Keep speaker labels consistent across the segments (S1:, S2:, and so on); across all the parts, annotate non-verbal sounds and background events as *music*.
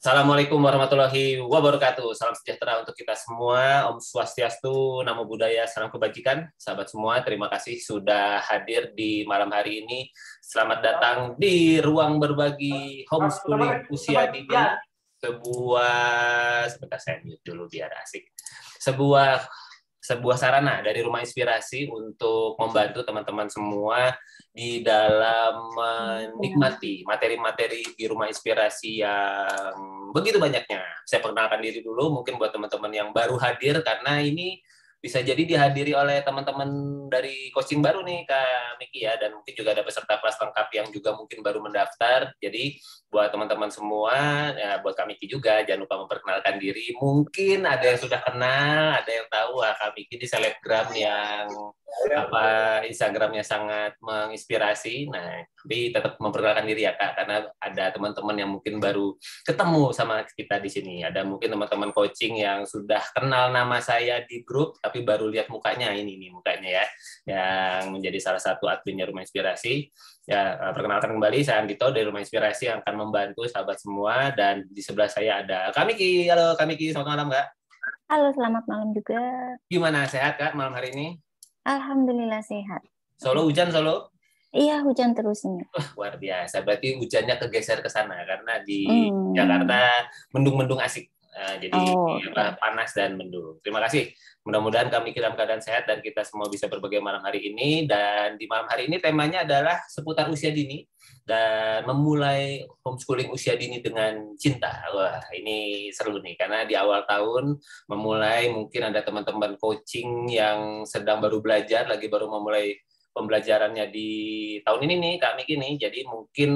S1: Assalamualaikum warahmatullahi wabarakatuh. Salam sejahtera untuk kita semua. Om Swastiastu, Namo Buddhaya, Salam Kebajikan. Sahabat semua, terima kasih sudah hadir di malam hari ini. Selamat datang di ruang berbagi homeschooling usia dini. Sebuah, sebentar saya mute dulu biar asik. Sebuah sebuah sarana dari Rumah Inspirasi untuk membantu teman-teman semua di dalam menikmati materi-materi di Rumah Inspirasi yang begitu banyaknya. Saya perkenalkan diri dulu, mungkin buat teman-teman yang baru hadir, karena ini bisa jadi dihadiri oleh teman-teman dari coaching baru nih Kak Miki ya dan mungkin juga ada peserta kelas lengkap yang juga mungkin baru mendaftar. Jadi buat teman-teman semua ya buat Kak Miki juga jangan lupa memperkenalkan diri. Mungkin ada yang sudah kenal, ada yang tahu ah, Kak Miki di selebgram yang apa Instagramnya sangat menginspirasi. Nah, tapi tetap memperkenalkan diri ya kak, karena ada teman-teman yang mungkin baru ketemu sama kita di sini. Ada mungkin teman-teman coaching yang sudah kenal nama saya di grup, tapi baru lihat mukanya ini nih mukanya ya, yang menjadi salah satu adminnya Rumah Inspirasi. Ya, eh, perkenalkan kembali saya Andito dari Rumah Inspirasi yang akan membantu sahabat semua dan di sebelah saya ada Kamiki. Halo Kamiki, selamat malam kak.
S2: Halo, selamat malam juga.
S1: Gimana sehat kak malam hari ini?
S2: Alhamdulillah sehat.
S1: Solo hujan Solo?
S2: Iya, hujan terus ini.
S1: Wah, luar biasa. Berarti hujannya kegeser ke sana karena di hmm. Jakarta mendung-mendung asik. Nah, jadi oh, okay. panas dan mendung. Terima kasih. Mudah-mudahan kami dalam keadaan sehat dan kita semua bisa berbagi malam hari ini. Dan di malam hari ini temanya adalah seputar usia dini dan memulai homeschooling usia dini dengan cinta. Wah, ini seru nih karena di awal tahun memulai mungkin ada teman-teman coaching yang sedang baru belajar, lagi baru memulai pembelajarannya di tahun ini nih Kak Miki nih. Jadi mungkin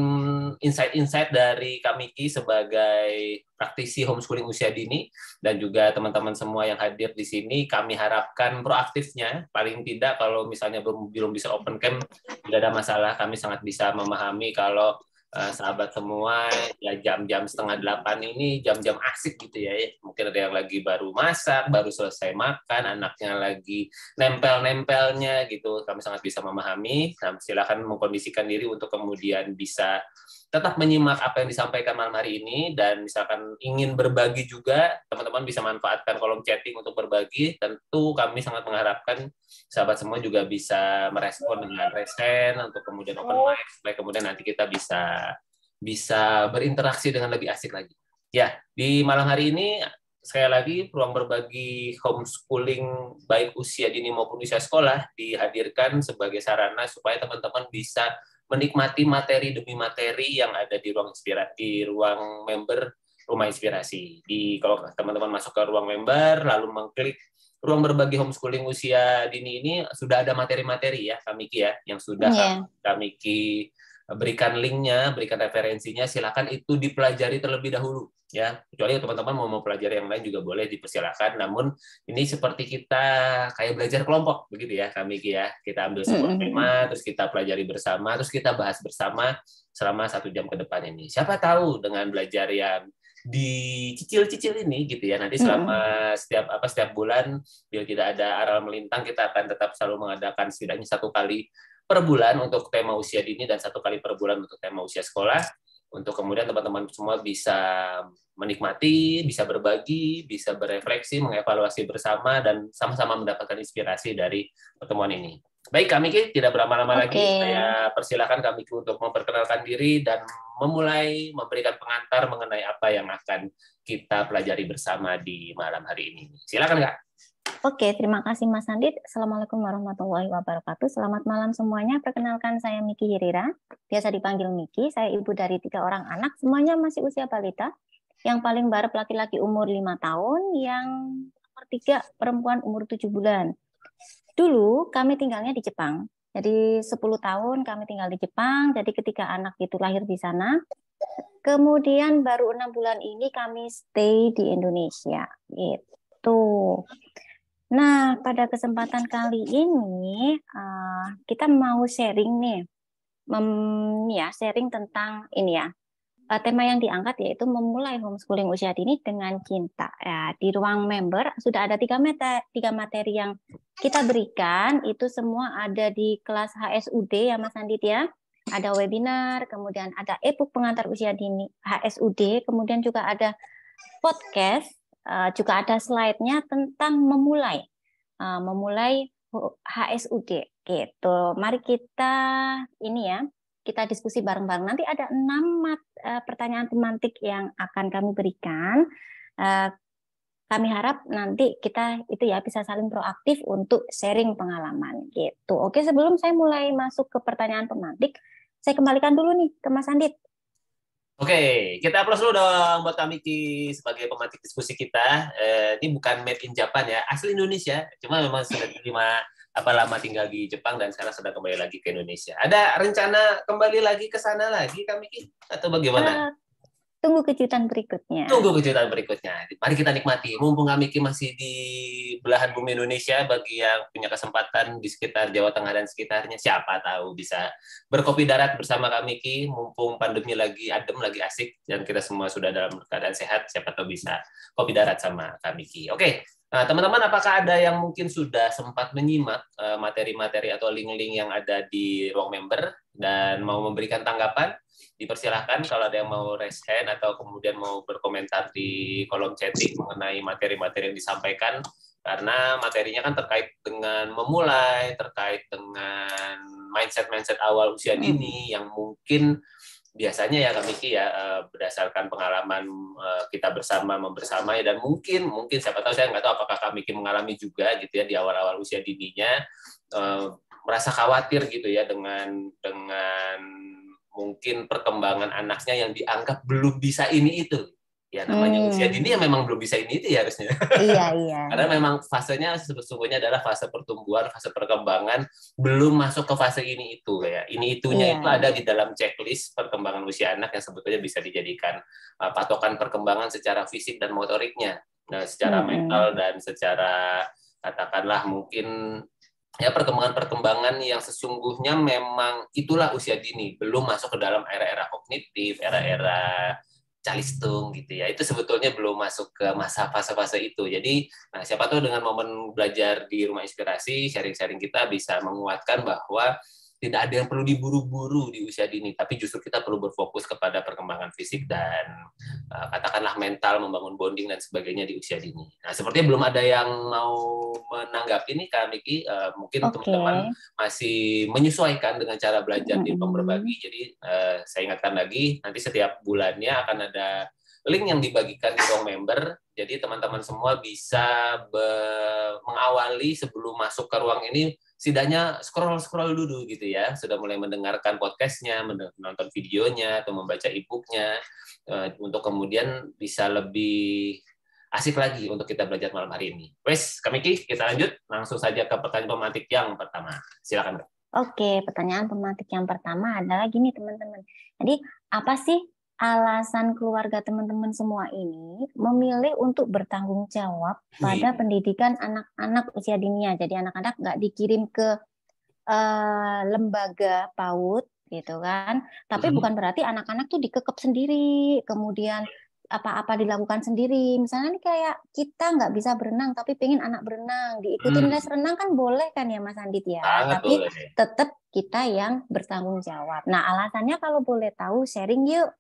S1: insight-insight dari Kak Miki sebagai praktisi homeschooling usia dini dan juga teman-teman semua yang hadir di sini kami harapkan proaktifnya paling tidak kalau misalnya belum belum bisa open camp tidak ada masalah kami sangat bisa memahami kalau uh, sahabat semua ya jam-jam setengah delapan ini jam-jam asik gitu ya. Mungkin ada yang lagi baru masak baru selesai makan anaknya lagi nempel-nempelnya gitu. Kami sangat bisa memahami. Nah, silakan mengkondisikan diri untuk kemudian bisa tetap menyimak apa yang disampaikan malam hari ini dan misalkan ingin berbagi juga teman-teman bisa manfaatkan kolom chatting untuk berbagi. Tentu kami sangat mengharapkan sahabat semua juga bisa merespon dengan resen untuk kemudian open mic supaya kemudian nanti kita bisa bisa berinteraksi dengan lebih asik lagi. Ya di malam hari ini sekali lagi ruang berbagi homeschooling baik usia dini maupun usia sekolah dihadirkan sebagai sarana supaya teman-teman bisa menikmati materi demi materi yang ada di ruang inspirasi di ruang member rumah inspirasi. Di kalau teman-teman masuk ke ruang member lalu mengklik ruang berbagi homeschooling usia dini ini sudah ada materi-materi ya Kamiki ya yang sudah yeah. Kamiki berikan linknya, berikan referensinya, silakan itu dipelajari terlebih dahulu ya. Kecuali teman-teman mau mempelajari yang lain juga boleh dipersilakan. Namun ini seperti kita kayak belajar kelompok begitu ya, kami ya. Kita ambil sebuah tema, terus kita pelajari bersama, terus kita bahas bersama selama satu jam ke depan ini. Siapa tahu dengan belajar yang dicicil-cicil ini gitu ya nanti selama setiap apa setiap bulan bila tidak ada aral melintang kita akan tetap selalu mengadakan setidaknya satu kali per bulan untuk tema usia dini dan satu kali per bulan untuk tema usia sekolah untuk kemudian teman-teman semua bisa menikmati, bisa berbagi, bisa berefleksi, mengevaluasi bersama dan sama-sama mendapatkan inspirasi dari pertemuan ini. Baik, kami tidak berlama-lama okay. lagi. Saya persilakan kami untuk memperkenalkan diri dan memulai memberikan pengantar mengenai apa yang akan kita pelajari bersama di malam hari ini. Silakan, Kak.
S2: Oke, terima kasih Mas Andit. Assalamualaikum warahmatullahi wabarakatuh. Selamat malam semuanya. Perkenalkan saya Miki Hirira, biasa dipanggil Miki. Saya ibu dari tiga orang anak, semuanya masih usia balita. Yang paling baru laki-laki umur lima tahun, yang nomor tiga perempuan umur tujuh bulan. Dulu kami tinggalnya di Jepang. Jadi 10 tahun kami tinggal di Jepang. Jadi ketika anak itu lahir di sana, kemudian baru enam bulan ini kami stay di Indonesia. Gitu. Nah, pada kesempatan kali ini uh, kita mau sharing nih, mem, ya sharing tentang ini ya. Uh, tema yang diangkat yaitu memulai homeschooling usia dini dengan cinta. Ya, di ruang member sudah ada tiga materi, tiga materi yang kita berikan. Itu semua ada di kelas HSUD ya Mas Andit ya. ada webinar, kemudian ada e-book pengantar usia dini HSUD, kemudian juga ada podcast, juga ada slide-nya tentang memulai uh, memulai HSUD gitu. Mari kita ini ya, kita diskusi bareng-bareng. Nanti ada enam mat, uh, pertanyaan pemantik yang akan kami berikan. Kami harap nanti kita itu ya bisa saling proaktif untuk sharing pengalaman gitu. Oke, sebelum saya mulai masuk ke pertanyaan pemantik, saya kembalikan dulu nih ke Mas Andit.
S1: Oke, kita aplaus dulu dong buat kami Ki sebagai pemantik diskusi kita. Eh, ini bukan made in Japan ya, asli Indonesia. Cuma memang sudah terima apa lama tinggal di Jepang dan sekarang sudah kembali lagi ke Indonesia. Ada rencana kembali lagi ke sana lagi kami Ki atau bagaimana?
S2: Tunggu kejutan berikutnya.
S1: Tunggu kejutan berikutnya. Mari kita nikmati. Mumpung Amiki masih di belahan bumi Indonesia, bagi yang punya kesempatan di sekitar Jawa Tengah dan sekitarnya, siapa tahu bisa berkopi darat bersama kami Ki. Mumpung pandemi lagi adem, lagi asik, dan kita semua sudah dalam keadaan sehat, siapa tahu bisa kopi darat sama kami Ki. Oke, Nah, teman-teman, apakah ada yang mungkin sudah sempat menyimak eh, materi-materi atau link-link yang ada di ruang member dan mau memberikan tanggapan? Dipersilahkan kalau ada yang mau raise hand atau kemudian mau berkomentar di kolom chatting mengenai materi-materi yang disampaikan. Karena materinya kan terkait dengan memulai, terkait dengan mindset-mindset awal usia dini yang mungkin biasanya ya kami ya eh, berdasarkan pengalaman eh, kita bersama membersama ya dan mungkin mungkin siapa tahu saya nggak tahu apakah kami mengalami juga gitu ya di awal-awal usia dininya eh, merasa khawatir gitu ya dengan dengan mungkin perkembangan anaknya yang dianggap belum bisa ini itu ya namanya hmm. usia dini ya memang belum bisa ini itu ya harusnya. *laughs*
S2: Iya iya. *laughs*
S1: Karena memang fasenya sesungguhnya adalah fase pertumbuhan, fase perkembangan, belum masuk ke fase ini itu ya. Ini itunya yeah. itu ada di dalam checklist perkembangan usia anak yang sebetulnya bisa dijadikan uh, patokan perkembangan secara fisik dan motoriknya, nah, secara hmm. mental dan secara katakanlah mungkin ya perkembangan-perkembangan yang sesungguhnya memang itulah usia dini, belum masuk ke dalam era-era kognitif, era-era calistung gitu ya. Itu sebetulnya belum masuk ke masa fase-fase itu. Jadi nah siapa tahu dengan momen belajar di rumah inspirasi sharing-sharing kita bisa menguatkan bahwa tidak ada yang perlu diburu-buru di usia dini, tapi justru kita perlu berfokus kepada perkembangan fisik dan uh, katakanlah mental, membangun bonding dan sebagainya di usia dini. Nah, sepertinya belum ada yang mau menanggapi ini, Kak Miki. Uh, mungkin okay. teman-teman masih menyesuaikan dengan cara belajar di ruang berbagi. Jadi uh, saya ingatkan lagi, nanti setiap bulannya akan ada link yang dibagikan di ruang member. Jadi teman-teman semua bisa mengawali sebelum masuk ke ruang ini setidaknya scroll scroll dulu gitu ya sudah mulai mendengarkan podcastnya menonton videonya atau membaca e-booknya uh, untuk kemudian bisa lebih asik lagi untuk kita belajar malam hari ini. Wes, kami kita lanjut langsung saja ke pertanyaan pemantik yang pertama. Silakan.
S2: Oke, pertanyaan pemantik yang pertama adalah gini teman-teman. Jadi apa sih alasan keluarga teman-teman semua ini memilih untuk bertanggung jawab pada hmm. pendidikan anak-anak usia dini. Jadi anak-anak nggak dikirim ke uh, lembaga PAUD gitu kan. Tapi hmm. bukan berarti anak-anak tuh dikekep sendiri, kemudian apa-apa dilakukan sendiri. Misalnya nih kayak kita nggak bisa berenang tapi pengen anak berenang, diikutin hmm. les renang kan boleh kan ya Mas Andit ya. Sangat tapi tetap kita yang bertanggung jawab. Nah alasannya kalau boleh tahu sharing yuk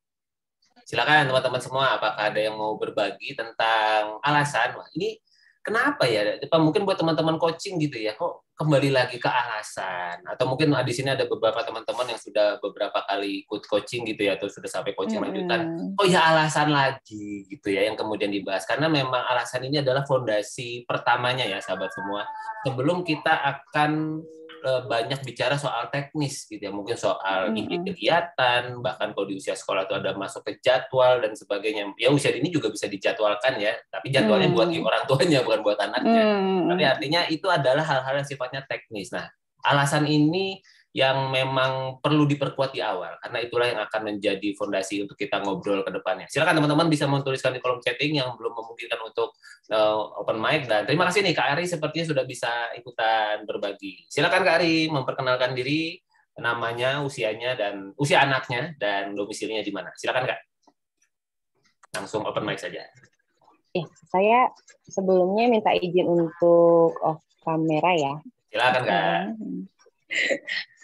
S1: Silakan teman-teman semua, apakah ada yang mau berbagi tentang alasan? Wah, ini kenapa ya? Mungkin buat teman-teman coaching gitu ya, kok kembali lagi ke alasan? Atau mungkin di sini ada beberapa teman-teman yang sudah beberapa kali ikut coaching gitu ya, atau sudah sampai coaching mm -hmm. lanjutan. Oh ya alasan lagi gitu ya, yang kemudian dibahas. Karena memang alasan ini adalah fondasi pertamanya ya, sahabat semua. Sebelum kita akan banyak bicara soal teknis gitu ya. Mungkin soal ide kegiatan bahkan kalau di usia sekolah itu ada masuk ke jadwal dan sebagainya. Ya usia ini juga bisa dijadwalkan ya tapi jadwalnya hmm. buat orang tuanya bukan buat anaknya. Hmm. tapi artinya itu adalah hal-hal yang sifatnya teknis. Nah alasan ini yang memang perlu diperkuat di awal karena itulah yang akan menjadi fondasi untuk kita ngobrol ke depannya. Silakan teman-teman bisa menuliskan di kolom chatting yang belum memungkinkan untuk uh, open mic dan terima kasih nih Kak Ari sepertinya sudah bisa ikutan berbagi. Silakan Kak Ari memperkenalkan diri, namanya, usianya dan usia anaknya dan domisilinya di mana. Silakan Kak. Langsung open mic saja.
S3: Eh, saya sebelumnya minta izin untuk off kamera ya.
S1: Silakan Kak.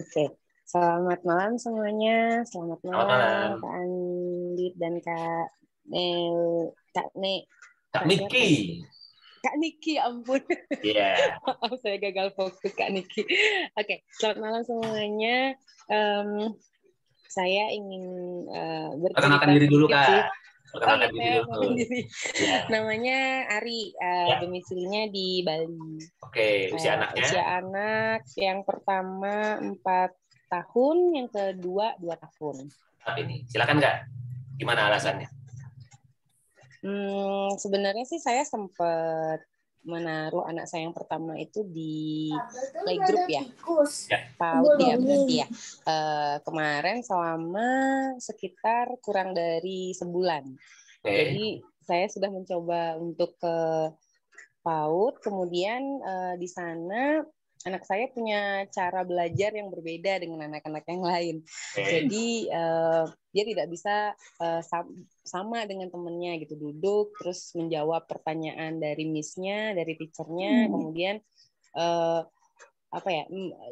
S3: Oke, Selamat malam semuanya. Selamat malam, Selamat malam. Kak Andit dan Kak Nel, Kak Ne.
S1: Kak Niki.
S3: Kak Niki, ya ampun.
S1: Iya. *laughs*
S3: Yeah. saya gagal fokus Kak Niki. Oke, okay. selamat malam semuanya. Um, saya ingin uh,
S1: bercerita. diri dulu, Kak. Perkenalkan oh, diri dulu.
S3: Yeah. Namanya Ari, uh, yeah. domisilinya di Bali.
S1: Oke, okay. usia uh, anaknya?
S3: Usia anak yang pertama empat tahun, yang kedua dua tahun.
S1: Tapi ini, silakan nggak? Gimana alasannya?
S3: Hmm, sebenarnya sih saya sempat menaruh anak saya yang pertama itu di playgroup ya, ya. PAUD ya berarti ya. Uh, kemarin selama sekitar kurang dari sebulan. Okay. Jadi saya sudah mencoba untuk ke PAUD, kemudian uh, di sana anak saya punya cara belajar yang berbeda dengan anak-anak yang lain. Okay. Jadi uh, dia tidak bisa uh, sama dengan temennya gitu duduk terus menjawab pertanyaan dari missnya, dari teachernya, hmm. kemudian uh, apa ya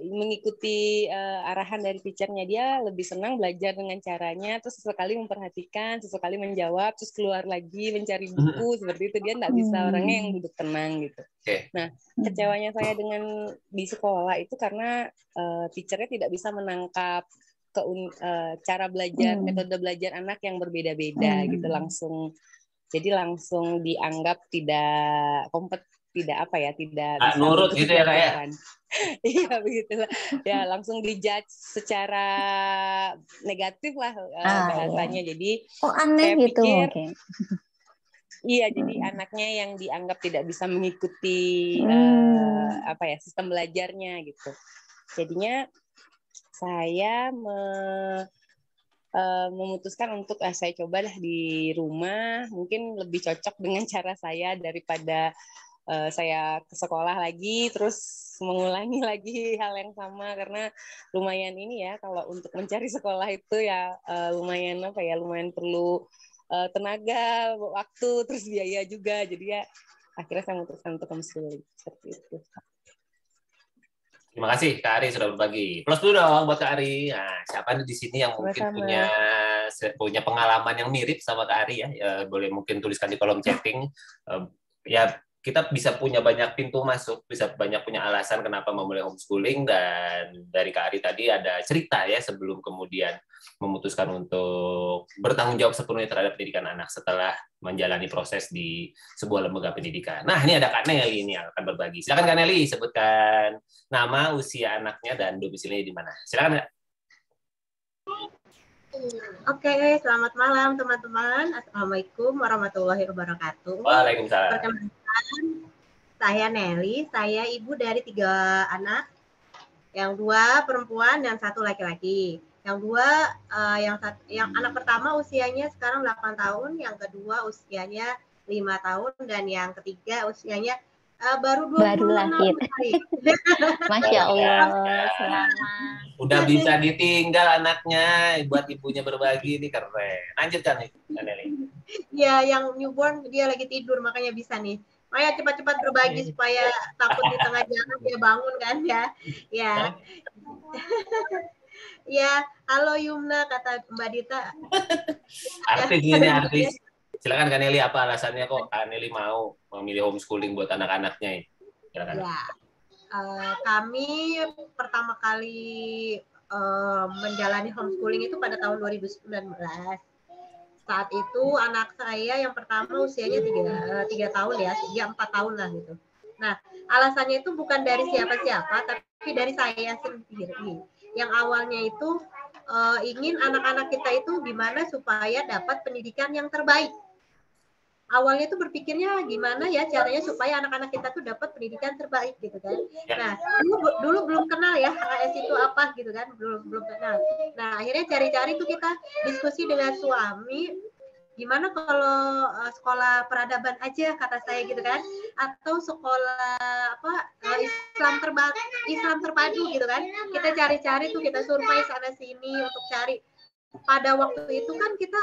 S3: mengikuti uh, arahan dari teachernya dia lebih senang belajar dengan caranya terus sesekali memperhatikan sesekali menjawab terus keluar lagi mencari buku mm-hmm. seperti itu dia nggak bisa orangnya yang duduk tenang gitu okay. nah kecewanya saya dengan di sekolah itu karena uh, teachernya tidak bisa menangkap ke uh, cara belajar mm. metode belajar anak yang berbeda-beda mm. gitu langsung jadi langsung dianggap tidak kompet tidak apa ya tidak
S1: ah, nurut gitu ya kayak ya? *laughs*
S3: iya begitu ya langsung dijudge secara negatif lah eh, ah, bahasanya iya. jadi
S2: oh aneh gitu pikir, okay.
S3: iya jadi hmm. anaknya yang dianggap tidak bisa mengikuti hmm. uh, apa ya sistem belajarnya gitu jadinya saya me, uh, memutuskan untuk uh, saya cobalah di rumah. Mungkin lebih cocok dengan *laughs* cara saya daripada uh, saya ke sekolah lagi terus mengulangi *laughs* lagi hal yang sama. Karena lumayan ini ya kalau untuk mencari *laughs* sekolah itu ya uh, lumayan apa ya lumayan perlu uh, tenaga waktu terus biaya juga. Jadi ya akhirnya saya memutuskan untuk homeschooling. Seperti itu.
S1: Terima kasih Kak Ari sudah berbagi. Plus dulu dong buat Kak Ari. Nah, siapa nih di sini yang mungkin Sama. punya punya pengalaman yang mirip sama Kak Ari ya? ya boleh mungkin tuliskan di kolom chatting. Ya kita bisa punya banyak pintu masuk, bisa banyak punya alasan kenapa memulai homeschooling dan dari Kak Ari tadi ada cerita ya sebelum kemudian memutuskan untuk bertanggung jawab sepenuhnya terhadap pendidikan anak setelah menjalani proses di sebuah lembaga pendidikan. Nah, ini ada Kak Nelly ini yang akan berbagi. Silakan Kak Nelly sebutkan nama, usia anaknya dan domisilinya di mana. Silakan Kak.
S4: Oke, selamat malam teman-teman. Assalamualaikum warahmatullahi wabarakatuh.
S1: Waalaikumsalam.
S4: Perkenalkan, saya Nelly, saya ibu dari tiga anak, yang dua perempuan dan satu laki-laki. Yang dua, uh, yang satu, yang anak pertama usianya sekarang 8 tahun, yang kedua usianya lima tahun, dan yang ketiga usianya uh, baru dua
S2: baru lahir. *laughs* Masya Allah, selamat.
S1: Udah bisa ditinggal anaknya, buat ibunya berbagi ini keren. Lanjutkan nih, Nelly.
S4: Ya, yang newborn dia lagi tidur, makanya bisa nih. Maya cepat-cepat berbagi supaya takut di tengah jalan dia bangun kan ya. Ya. *laughs* ya, halo Yumna kata Mbak Dita.
S1: artis ini artis. Silakan Kak Nelly apa alasannya kok Kak Nelly mau memilih homeschooling buat anak-anaknya?
S4: Silakan. Ya. Uh, kami pertama kali uh, menjalani homeschooling itu pada tahun 2019 saat itu anak saya yang pertama usianya tiga, eh, tiga tahun ya, tiga empat tahun lah gitu. Nah, alasannya itu bukan dari siapa-siapa, tapi dari saya sendiri. Yang awalnya itu uh, ingin anak-anak kita itu gimana supaya dapat pendidikan yang terbaik. Awalnya itu berpikirnya gimana ya caranya supaya anak-anak kita tuh dapat pendidikan terbaik gitu kan. Ya. Nah, dulu, dulu belum kenal ya HKS itu apa gitu kan, belum belum kenal. Nah, akhirnya cari-cari tuh kita diskusi dengan suami gimana kalau uh, sekolah peradaban aja kata saya gitu kan atau sekolah apa uh, Islam terba Islam terpadu gitu kan kita cari-cari tuh kita survei sana sini untuk cari pada waktu itu kan kita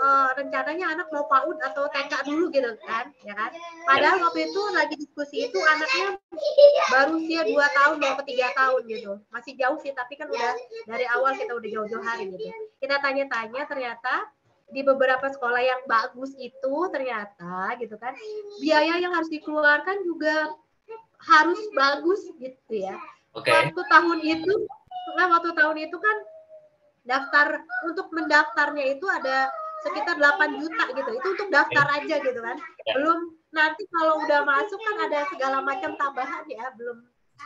S4: uh, rencananya anak mau PAUD atau TK dulu gitu kan, ya kan? Padahal waktu itu lagi diskusi itu anaknya baru usia dua tahun mau ke tiga tahun gitu, masih jauh sih tapi kan udah dari awal kita udah jauh-jauh hari gitu. Kita tanya-tanya ternyata di beberapa sekolah yang bagus itu ternyata gitu kan biaya yang harus dikeluarkan juga harus bagus gitu ya. Okay. Waktu tahun itu, nah waktu tahun itu kan daftar untuk mendaftarnya itu ada sekitar 8 juta gitu. Itu untuk daftar aja gitu kan. Ya. Belum nanti kalau udah masuk kan ada segala macam tambahan ya, belum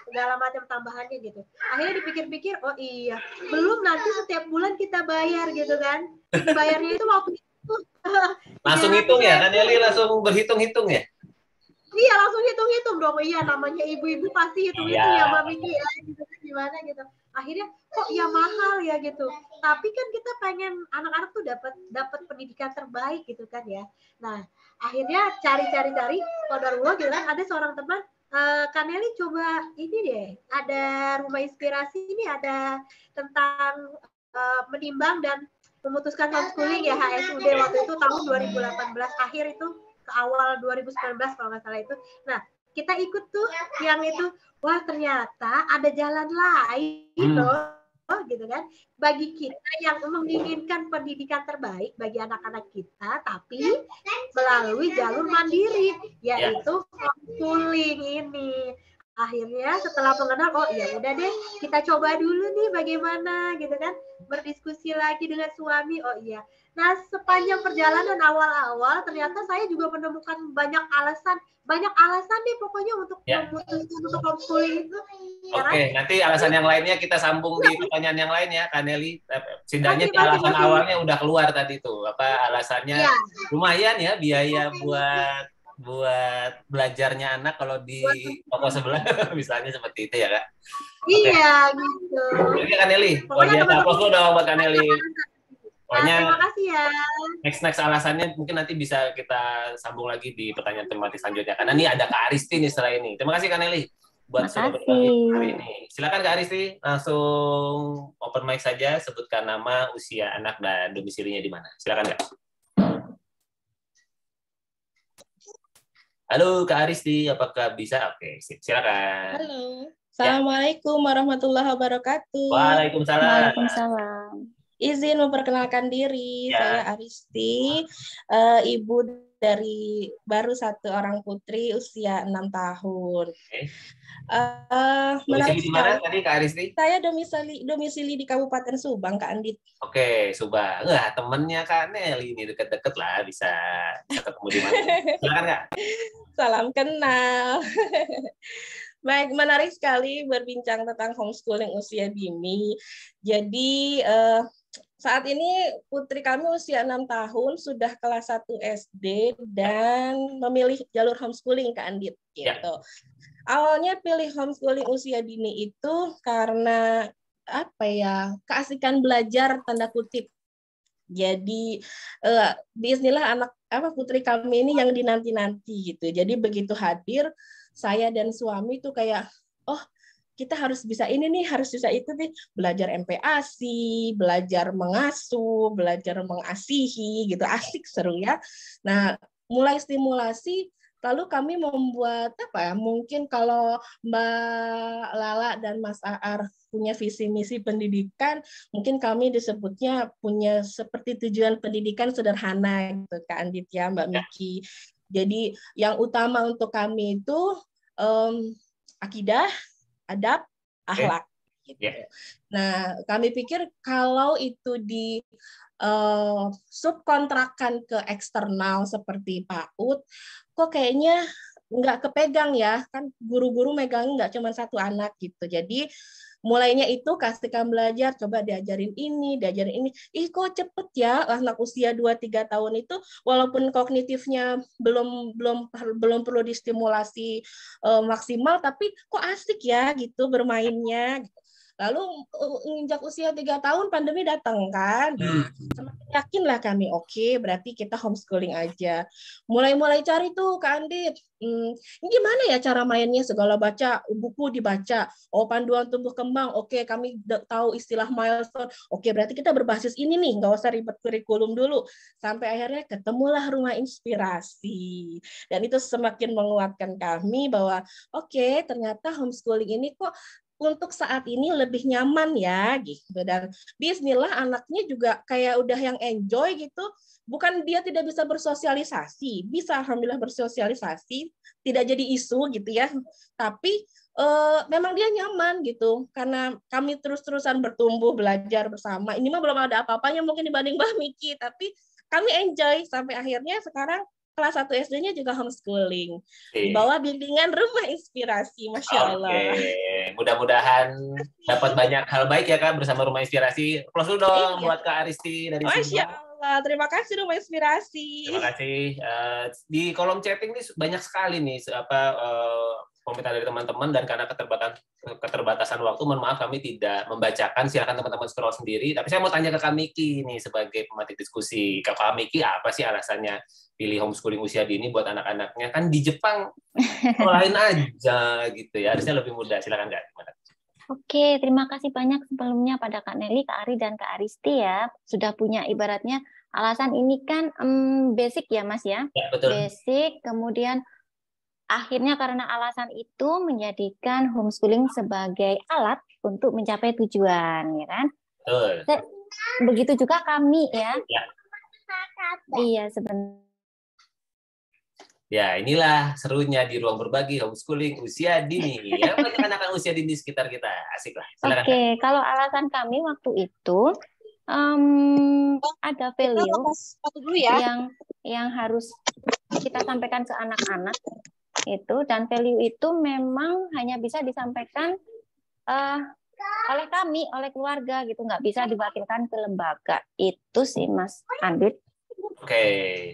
S4: segala macam tambahannya gitu. Akhirnya dipikir-pikir, oh iya, belum nanti setiap bulan kita bayar gitu kan. Bayarnya itu waktu itu *laughs*
S1: langsung hitung ya, kan Eli langsung berhitung-hitung ya?
S4: Iya langsung hitung-hitung dong. Iya namanya ibu-ibu pasti hitung-hitung ya, ya mami ya gitu kan gimana gitu. Akhirnya kok ya mahal ya gitu. Tapi kan kita pengen anak-anak tuh dapat dapat pendidikan terbaik gitu kan ya. Nah akhirnya cari-cari-cari kodarullah gitu kan ada seorang teman Uh, Kaneli coba ini deh, ada rumah inspirasi ini ada tentang uh, menimbang dan memutuskan homeschooling ya HSUD waktu itu tahun 2018 akhir itu ke awal 2019 kalau nggak salah itu. Nah, kita ikut tuh yang itu, wah ternyata ada jalan lain hmm. loh gitu kan. Bagi kita yang menginginkan pendidikan terbaik bagi anak-anak kita tapi melalui jalur mandiri ya. yaitu homeschooling ini. Akhirnya setelah mengenal oh ya udah deh kita coba dulu nih bagaimana gitu kan. Berdiskusi lagi dengan suami oh iya. Nah, sepanjang perjalanan awal-awal ternyata saya juga menemukan banyak alasan, banyak alasan deh pokoknya untuk ya. memutuskan untuk homeschooling itu.
S1: Oke, okay, nanti alasan yang lainnya kita sambung di pertanyaan yang lain ya, Kaneli. Setidaknya di alasan masih. awalnya udah keluar tadi tuh, apa alasannya ya. lumayan ya biaya buat buat belajarnya anak kalau di toko sebelah *laughs* misalnya seperti itu ya kak.
S4: Iya okay. gitu.
S1: Oke Kaneli, luar biasa. Aplaus dulu dong buat Kaneli.
S4: Pokoknya nah, terima kasih ya.
S1: Next next alasannya mungkin nanti bisa kita sambung lagi di pertanyaan tematik selanjutnya. Karena ini ada Kak Aristi nih setelah ini. Terima kasih Kak Nelly buat sudah berbagi hari ini. Silakan Kak Aristi langsung open mic saja sebutkan nama, usia anak dan domisilinya di mana. Silakan Kak. Halo Kak Aristi, apakah bisa? Oke, silakan.
S5: Halo. Assalamualaikum warahmatullahi wabarakatuh.
S1: Waalaikumsalam.
S2: Waalaikumsalam.
S5: Izin memperkenalkan diri, ya. saya Aristi, uh, ibu dari baru satu orang putri usia enam tahun. Okay.
S1: Uh, domisili di mana tadi Kak Aristi?
S5: Saya domisili domisili di Kabupaten Subang, Kak Andit.
S1: Oke, okay, Subang. Wah, temennya Kak Nelly ini deket-deket lah, bisa, ketemu di mana. *laughs* Silakan Kak.
S5: Salam kenal. *laughs* Baik, menarik sekali berbincang tentang homeschooling usia dini. Jadi, uh, saat ini putri kami usia enam tahun sudah kelas 1 SD dan memilih jalur homeschooling ke Andit ya. gitu. Ya. Awalnya pilih homeschooling usia dini itu karena apa ya keasikan belajar tanda kutip. Jadi uh, anak apa putri kami ini yang dinanti-nanti gitu. Jadi begitu hadir saya dan suami itu kayak oh kita harus bisa ini nih, harus bisa itu nih, belajar MPASI, belajar mengasuh, belajar mengasihi gitu, asik seru ya. Nah, mulai stimulasi Lalu kami membuat apa ya? Mungkin kalau Mbak Lala dan Mas Aar punya visi misi pendidikan, mungkin kami disebutnya punya seperti tujuan pendidikan sederhana gitu Kak Andit ya, Mbak ya. Miki. Jadi yang utama untuk kami itu um, akidah, adab, akhlak. Okay. Gitu. Yeah. Nah, kami pikir kalau itu di uh, subkontrakan ke eksternal seperti PAUD, kok kayaknya nggak kepegang ya kan guru-guru megang nggak cuma satu anak gitu jadi mulainya itu kasihkan belajar coba diajarin ini diajarin ini ih kok cepet ya anak usia 2-3 tahun itu walaupun kognitifnya belum belum belum perlu distimulasi uh, maksimal tapi kok asik ya gitu bermainnya gitu. Lalu menginjak usia tiga tahun pandemi datang kan. Nah, semakin yakinlah kami oke okay, berarti kita homeschooling aja. Mulai-mulai cari tuh ke Andit. Hmm, ini gimana ya cara mainnya segala baca buku dibaca. Oh panduan tumbuh kembang. Oke okay, kami tahu istilah milestone. Oke okay, berarti kita berbasis ini nih nggak usah ribet kurikulum dulu. Sampai akhirnya ketemulah rumah inspirasi. Dan itu semakin menguatkan kami bahwa oke okay, ternyata homeschooling ini kok untuk saat ini lebih nyaman ya gitu. Dan Bismillah anaknya juga kayak udah yang enjoy gitu. Bukan dia tidak bisa bersosialisasi bisa alhamdulillah bersosialisasi tidak jadi isu gitu ya. Tapi uh, memang dia nyaman gitu. Karena kami terus-terusan bertumbuh belajar bersama. Ini mah belum ada apa-apanya mungkin dibanding Mbak Miki tapi kami enjoy sampai akhirnya sekarang kelas 1 SD-nya juga homeschooling. Di bawah bimbingan rumah inspirasi, Masya Allah.
S1: Oke, mudah-mudahan dapat banyak hal baik ya Kak bersama rumah inspirasi. Close dulu dong iya. buat Kak Aristi dari
S5: Allah, terima kasih rumah inspirasi.
S1: Terima kasih. Uh, di kolom chatting ini banyak sekali nih apa uh, komentar dari teman-teman dan karena keterbatasan keterbatasan waktu, mohon maaf kami tidak membacakan. Silakan teman-teman scroll sendiri. Tapi saya mau tanya ke Kamiki nih sebagai pematik diskusi. Kak Kamiki apa sih alasannya pilih homeschooling usia dini buat anak-anaknya kan di Jepang *laughs* lain aja gitu ya harusnya lebih mudah silakan nggak
S2: Oke, terima kasih banyak sebelumnya pada Kak Nelly, Kak Ari, dan Kak Aristi ya. Sudah punya ibaratnya alasan ini kan um, basic ya Mas ya?
S1: ya betul.
S2: Basic, kemudian akhirnya karena alasan itu menjadikan homeschooling sebagai alat untuk mencapai tujuan, ya kan?
S1: Betul.
S2: Begitu juga kami ya.
S1: ya.
S2: Iya, sebenarnya
S1: Ya, inilah serunya di ruang berbagi homeschooling usia dini. Ya, *laughs* banyak anak-anak usia dini sekitar kita. Asik lah.
S2: Oke, okay. kalau alasan kami waktu itu um, ada value ya. yang yang harus kita sampaikan ke anak-anak itu dan value itu memang hanya bisa disampaikan uh, oleh kami, oleh keluarga gitu, nggak bisa diwakilkan ke lembaga. Itu sih, Mas Andit.
S1: Oke,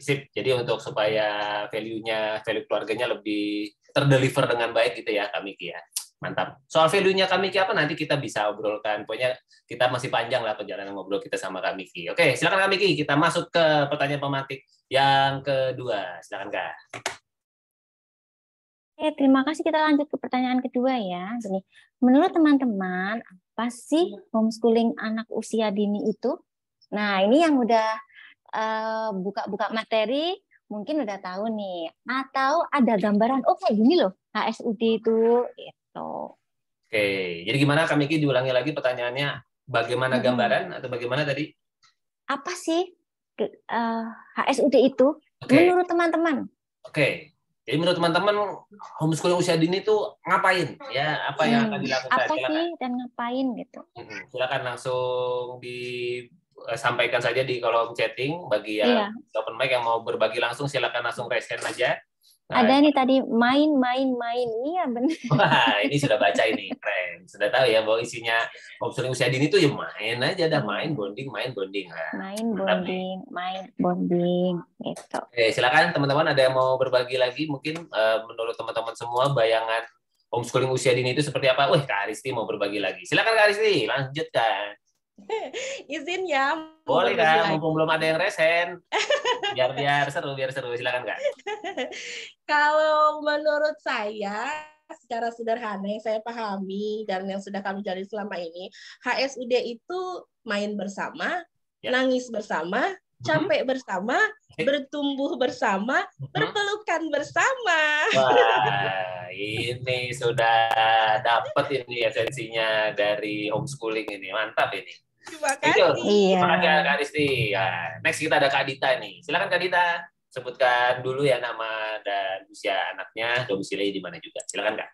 S1: sip. Jadi untuk supaya value-nya, value keluarganya lebih terdeliver dengan baik gitu ya kami ya. Mantap. Soal value-nya kami apa nanti kita bisa obrolkan. Pokoknya kita masih panjang lah perjalanan ngobrol kita sama kami Ki. Oke, silakan kami Ki. Kita masuk ke pertanyaan pematik yang kedua. Silakan Kak.
S2: Oke, terima kasih. Kita lanjut ke pertanyaan kedua ya. Jadi, menurut teman-teman, apa sih homeschooling anak usia dini itu? Nah, ini yang udah Eh, buka-buka uh, materi mungkin udah tahu nih. Atau ada gambaran oh kayak gini loh HSUD itu itu
S1: oke jadi gimana kami diulangi lagi pertanyaannya. Bagaimana gambaran atau bagaimana tadi?
S2: Apa sih uh, eh, HSUD itu? Okay. menurut teman-teman.
S1: Oke jadi menurut teman-teman homeschooling usia dini itu ngapain ya apa yang akan hmm, dilakukan
S2: apa silakan. sih dan ngapain gitu
S1: silakan langsung di Eh, saja di kolom chatting bagi yang iya. open mic yang mau berbagi langsung silakan langsung raise hand aja.
S2: Ada nih tadi main main main iya benar. *laughs*
S1: Wah ini sudah baca ini keren sudah tahu ya bahwa isinya homeschooling usia dini itu ya main aja dah main bonding main bonding. Nah,
S2: main bonding nih. main bonding gitu.
S1: Oke silakan teman-teman ada yang mau berbagi lagi mungkin uh, menurut teman-teman semua bayangan homeschooling usia dini itu seperti apa? Wah Kak Aristi mau berbagi lagi. Silakan Kak Aristi lanjutkan. *laughs*
S5: Izin ya.
S1: Boleh kan, mumpung belum ada yang resen. Biar biar seru, biar seru. Silakan kak. *laughs*
S5: Kalau menurut saya secara sederhana yang saya pahami dan yang sudah kami jalani selama ini, HSUD itu main bersama, ya. nangis bersama, mhm. capek bersama, bertumbuh bersama, mhm. berpelukan bersama.
S1: Wah, ini sudah dapat ini esensinya dari homeschooling ini. Mantap ini.
S5: Terima kasih.
S1: Iya. Terima kasih Kak Risti. Ya, next kita ada Kak Dita nih. Silakan Kak Dita. Sebutkan dulu ya nama dan usia anaknya, domisili di mana juga. Silakan Kak.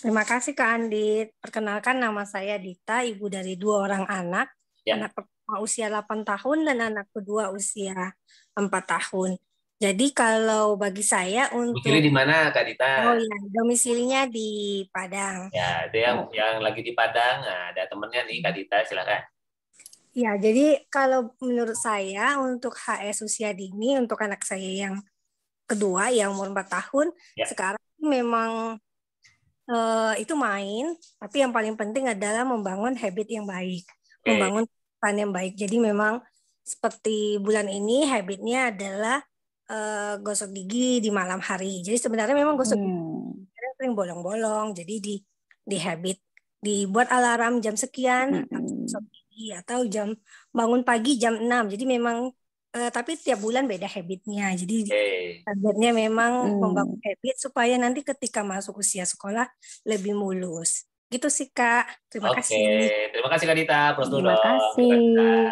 S6: Terima kasih Kak Andit. Perkenalkan nama saya Dita, ibu dari dua orang anak. Ya. Anak pertama usia 8 tahun dan anak kedua usia 4 tahun. Jadi kalau bagi saya untuk
S1: Domisili di mana Kak Dita?
S6: Oh iya, domisilinya di Padang.
S1: Ya, ada yang yang lagi di Padang. Nah, ada temennya nih Kak Dita, silakan.
S6: Ya, jadi kalau menurut saya untuk HS usia dini untuk anak saya yang kedua yang umur 4 tahun ya. sekarang memang uh, itu main, tapi yang paling penting adalah membangun habit yang baik, okay. membangun plan yang baik. Jadi memang seperti bulan ini habitnya adalah uh, gosok gigi di malam hari. Jadi sebenarnya memang gosok hmm. gigi sering bolong-bolong. Jadi di di habit dibuat alarm jam sekian hmm. Gosok gigi atau jam bangun pagi jam 6. Jadi memang uh, tapi tiap bulan beda habitnya. Jadi okay. targetnya memang hmm. membangun habit supaya nanti ketika masuk usia sekolah lebih mulus. Gitu sih Kak. Terima
S1: Oke.
S6: kasih.
S1: Terima kasih Kak Dita.
S2: Terima kasih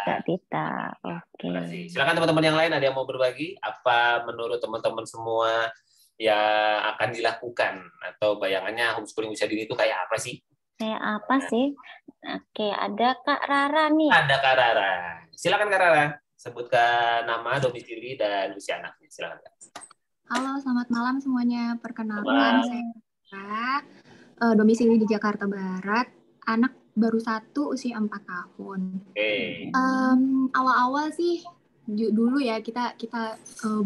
S2: Kak Dita. Oke.
S1: Okay. Silakan teman-teman yang lain ada yang mau berbagi apa menurut teman-teman semua yang akan dilakukan atau bayangannya homeschooling usia dini itu kayak apa sih?
S2: Kayak apa sih? Oke, ada Kak Rara nih.
S1: Ada Kak Rara. Silakan Kak Rara. Sebutkan nama, domisili dan usia anaknya. Silakan Kak.
S7: Halo, selamat malam semuanya. Perkenalkan saya Kak uh, domisili di Jakarta Barat, anak baru satu usia empat tahun.
S1: Okay.
S7: Um, awal-awal sih dulu ya kita kita uh,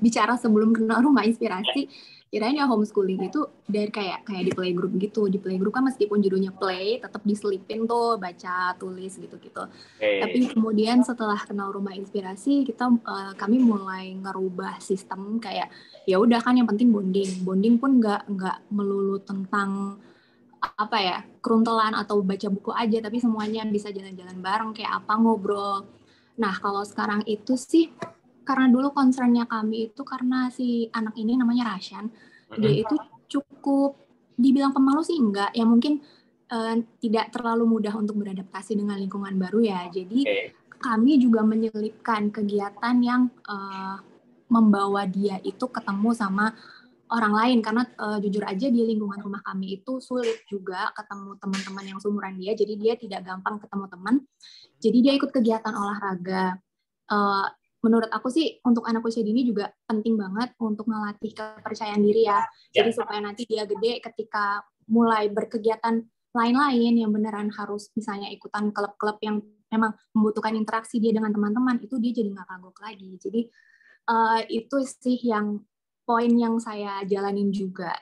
S7: bicara sebelum kenal rumah inspirasi kirain ya homeschooling itu dari kayak kayak di playgroup gitu. Di playgroup kan meskipun judulnya play tetap diselipin tuh baca tulis gitu gitu hey. tapi kemudian setelah kenal rumah inspirasi kita uh, kami mulai ngerubah sistem kayak ya udah kan yang penting bonding. Bonding pun nggak nggak melulu tentang apa ya keruntelan atau baca buku aja tapi semuanya bisa jalan-jalan bareng kayak apa ngobrol. Nah kalau sekarang itu sih karena dulu concernnya kami itu karena si anak ini namanya Rashan dia itu cukup dibilang pemalu sih enggak. Ya mungkin uh, tidak terlalu mudah untuk beradaptasi dengan lingkungan baru ya. Jadi okay. kami juga menyelipkan kegiatan yang uh, membawa dia itu ketemu sama orang lain. Karena uh, jujur aja di lingkungan rumah kami itu sulit juga ketemu teman-teman yang seumuran dia. Jadi dia tidak gampang ketemu teman. Jadi dia ikut kegiatan olahraga. Uh, menurut aku sih untuk anak usia dini juga penting banget untuk melatih kepercayaan diri ya, ya. jadi supaya nanti dia gede ketika mulai berkegiatan lain-lain yang beneran harus misalnya ikutan klub-klub yang memang membutuhkan interaksi dia dengan teman-teman itu dia jadi nggak kagok lagi. Jadi uh, itu sih yang poin yang saya jalanin juga.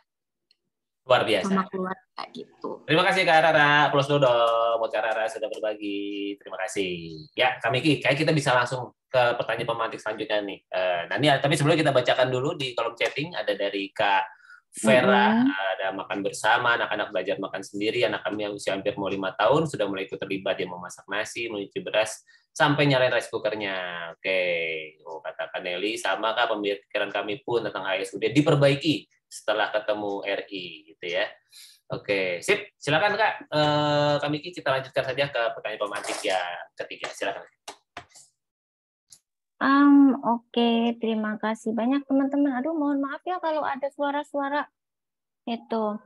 S1: Luar biasa.
S7: Sama keluarga gitu.
S1: Terima kasih kak Rara. Plus dodo buat kak Rara sudah berbagi. Terima kasih. Ya kami kayak kita bisa langsung ke pertanyaan pemantik selanjutnya nih uh, nah ini tapi sebelum kita bacakan dulu di kolom chatting ada dari kak Vera mm -hmm. ada makan bersama, anak-anak belajar makan sendiri, anak kami yang usia hampir mau lima tahun sudah mulai ikut terlibat dia memasak nasi, mencuci beras, sampai nyalain rice cookernya. Oke, oh, katakan Nelly, sama kak pemikiran kami pun tentang ASUD diperbaiki setelah ketemu RI, gitu ya. Oke, sip. Silakan kak, uh, kami kita lanjutkan saja ke pertanyaan pemantik yang ketiga. Silakan.
S2: Um, Oke, terima kasih banyak teman-teman. Aduh, mohon maaf ya kalau ada suara-suara itu.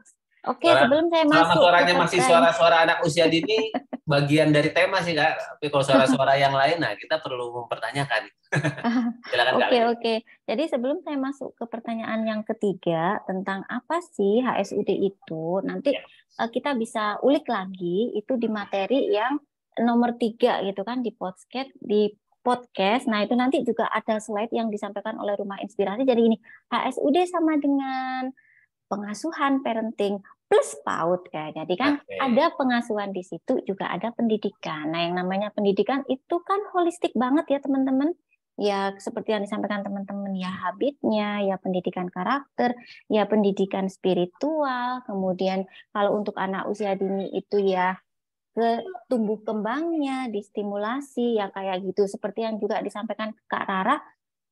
S2: Oke, Suara, sebelum saya
S1: selama
S2: masuk.
S1: suaranya masih suara-suara anak usia dini, bagian dari tema sih kak. Tapi kalau suara-suara yang lain, nah kita perlu mempertanyakan. *laughs*
S2: Silakan Oke, okay, oke. Jadi sebelum saya masuk ke pertanyaan yang ketiga tentang apa sih HSUD itu, nanti ya. Kita bisa ulik lagi itu di materi yang nomor tiga gitu kan di podcast di podcast. Nah, itu nanti juga ada slide yang disampaikan oleh Rumah Inspirasi. Jadi ini HSUD sama dengan pengasuhan parenting plus PAUD ya. Jadi kan okay. ada pengasuhan di situ juga ada pendidikan. Nah, yang namanya pendidikan itu kan holistik banget ya, teman-teman. Ya, seperti yang disampaikan teman-teman ya habitnya, ya pendidikan karakter, ya pendidikan spiritual, kemudian kalau untuk anak usia dini itu ya ke tumbuh kembangnya, distimulasi ya kayak gitu. Seperti yang juga disampaikan Kak Rara,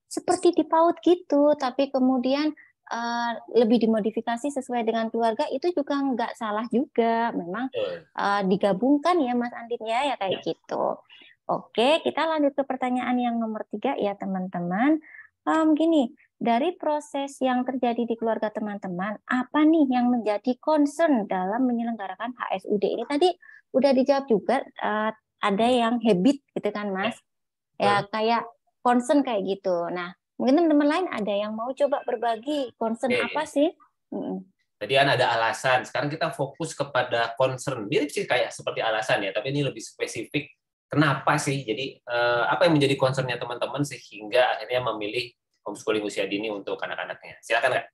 S2: seperti di PAUD gitu, tapi kemudian uh, lebih dimodifikasi sesuai dengan keluarga itu juga nggak salah juga. Memang uh, digabungkan ya Mas Andin ya, ya kayak ya. gitu. Oke, kita lanjut ke pertanyaan yang nomor tiga ya teman-teman. Um, gini, dari proses yang terjadi di keluarga teman-teman, apa nih yang menjadi concern dalam menyelenggarakan HSUD ini? Tadi udah dijawab juga uh, ada yang habit gitu kan mas ya kayak concern kayak gitu nah mungkin teman-teman lain ada yang mau coba berbagi concern Oke. apa sih
S1: Tadi kan ada alasan. Sekarang kita fokus kepada concern. Mirip sih kayak seperti alasan ya, tapi ini lebih spesifik. Kenapa sih? Jadi uh, apa yang menjadi concernnya teman-teman sehingga akhirnya memilih homeschooling usia dini untuk anak-anaknya? Silakan kak.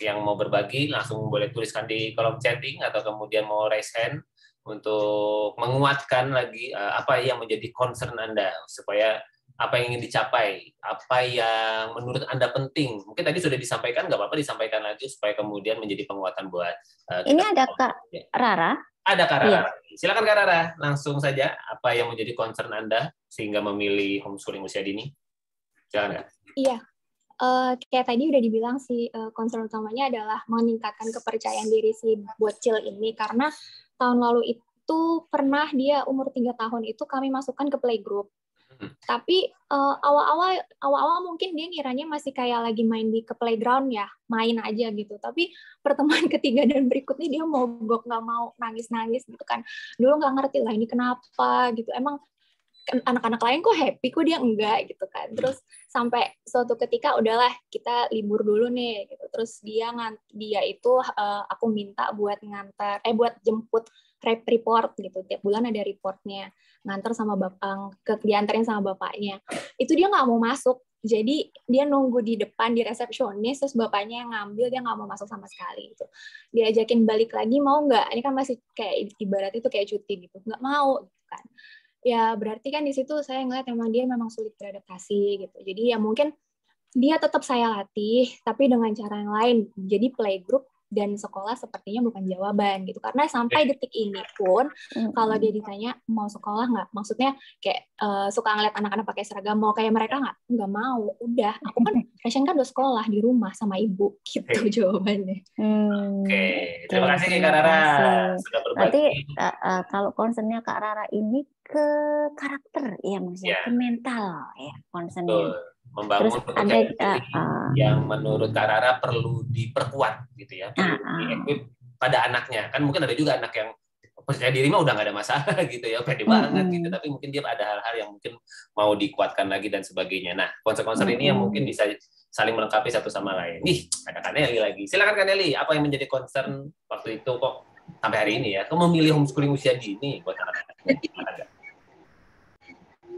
S1: yang mau berbagi langsung boleh tuliskan di kolom chatting atau kemudian mau raise hand untuk menguatkan lagi uh, apa yang menjadi concern Anda supaya apa yang ingin dicapai, apa yang menurut Anda penting. Mungkin tadi sudah disampaikan, nggak apa-apa disampaikan lagi supaya kemudian menjadi penguatan buat
S2: uh, Ini ada Kak Rara.
S1: Ada Kak Rara. Iya. Silakan Kak Rara, langsung saja apa yang menjadi concern Anda sehingga memilih homeschooling usia dini. Silakan Kak.
S7: Iya. Uh, kayak tadi udah dibilang sih uh, concern utamanya adalah meningkatkan kepercayaan diri si bocil ini karena tahun lalu itu pernah dia umur tiga tahun itu kami masukkan ke playgroup tapi uh, awal-awal awal-awal mungkin dia ngiranya masih kayak lagi main di ke playground ya, main aja gitu. Tapi pertemuan *laughs* ketiga dan berikutnya dia mogok nggak mau nangis-nangis gitu kan. Dulu nggak ngerti lah ini kenapa gitu. Emang anak-anak lain kok happy kok dia enggak gitu kan. Hmm. Terus sampai suatu ketika udahlah kita libur dulu nih gitu. Terus dia ngan dia itu uh, aku minta buat ngantar eh buat jemput report gitu. Tiap bulan ada reportnya. Nganter sama bapak ke diantarin sama bapaknya. Itu dia nggak mau masuk. Jadi dia nunggu di depan di resepsionis terus bapaknya yang ngambil dia nggak mau masuk sama sekali gitu. Diajakin balik lagi mau nggak? Ini kan masih kayak ibarat itu kayak cuti gitu. Nggak mau gitu kan ya berarti kan di situ saya ngeliat emang dia memang sulit beradaptasi gitu. Jadi ya mungkin dia tetap saya latih tapi dengan cara yang lain. Jadi playgroup dan sekolah sepertinya bukan jawaban gitu. Karena sampai detik ini pun kalau dia ditanya mau sekolah nggak? Maksudnya kayak uh, suka ngeliat anak-anak pakai seragam mau kayak mereka nggak? Nggak mau. Udah. Aku kan *laughs* fashion kan udah sekolah di rumah sama ibu gitu jawabannya.
S1: Hmm. oke okay. terima kasih Kak Rara. Sudah berbagi.
S2: nanti uh, uh, kalau concernnya Kak Rara ini ke karakter ya maksudnya yeah. ke mental ya concernnya
S1: membangun Terus ada, uh, yang menurut Karara perlu diperkuat gitu ya, perlu uh, diequip pada anaknya. Kan mungkin ada juga anak yang percaya diri mah udah nggak ada masalah *laughs* gitu ya, pede banget gitu. Tapi mungkin dia ada hal-hal yang mungkin mau dikuatkan lagi dan sebagainya. Nah, konser-konser ini yang mungkin bisa saling melengkapi satu sama lain. Nih, ada Kaneli lagi. Silakan Kaneli, apa yang menjadi concern waktu itu kok sampai hari ini ya? Kamu memilih homeschooling usia dini buat anak-anak? *laughs*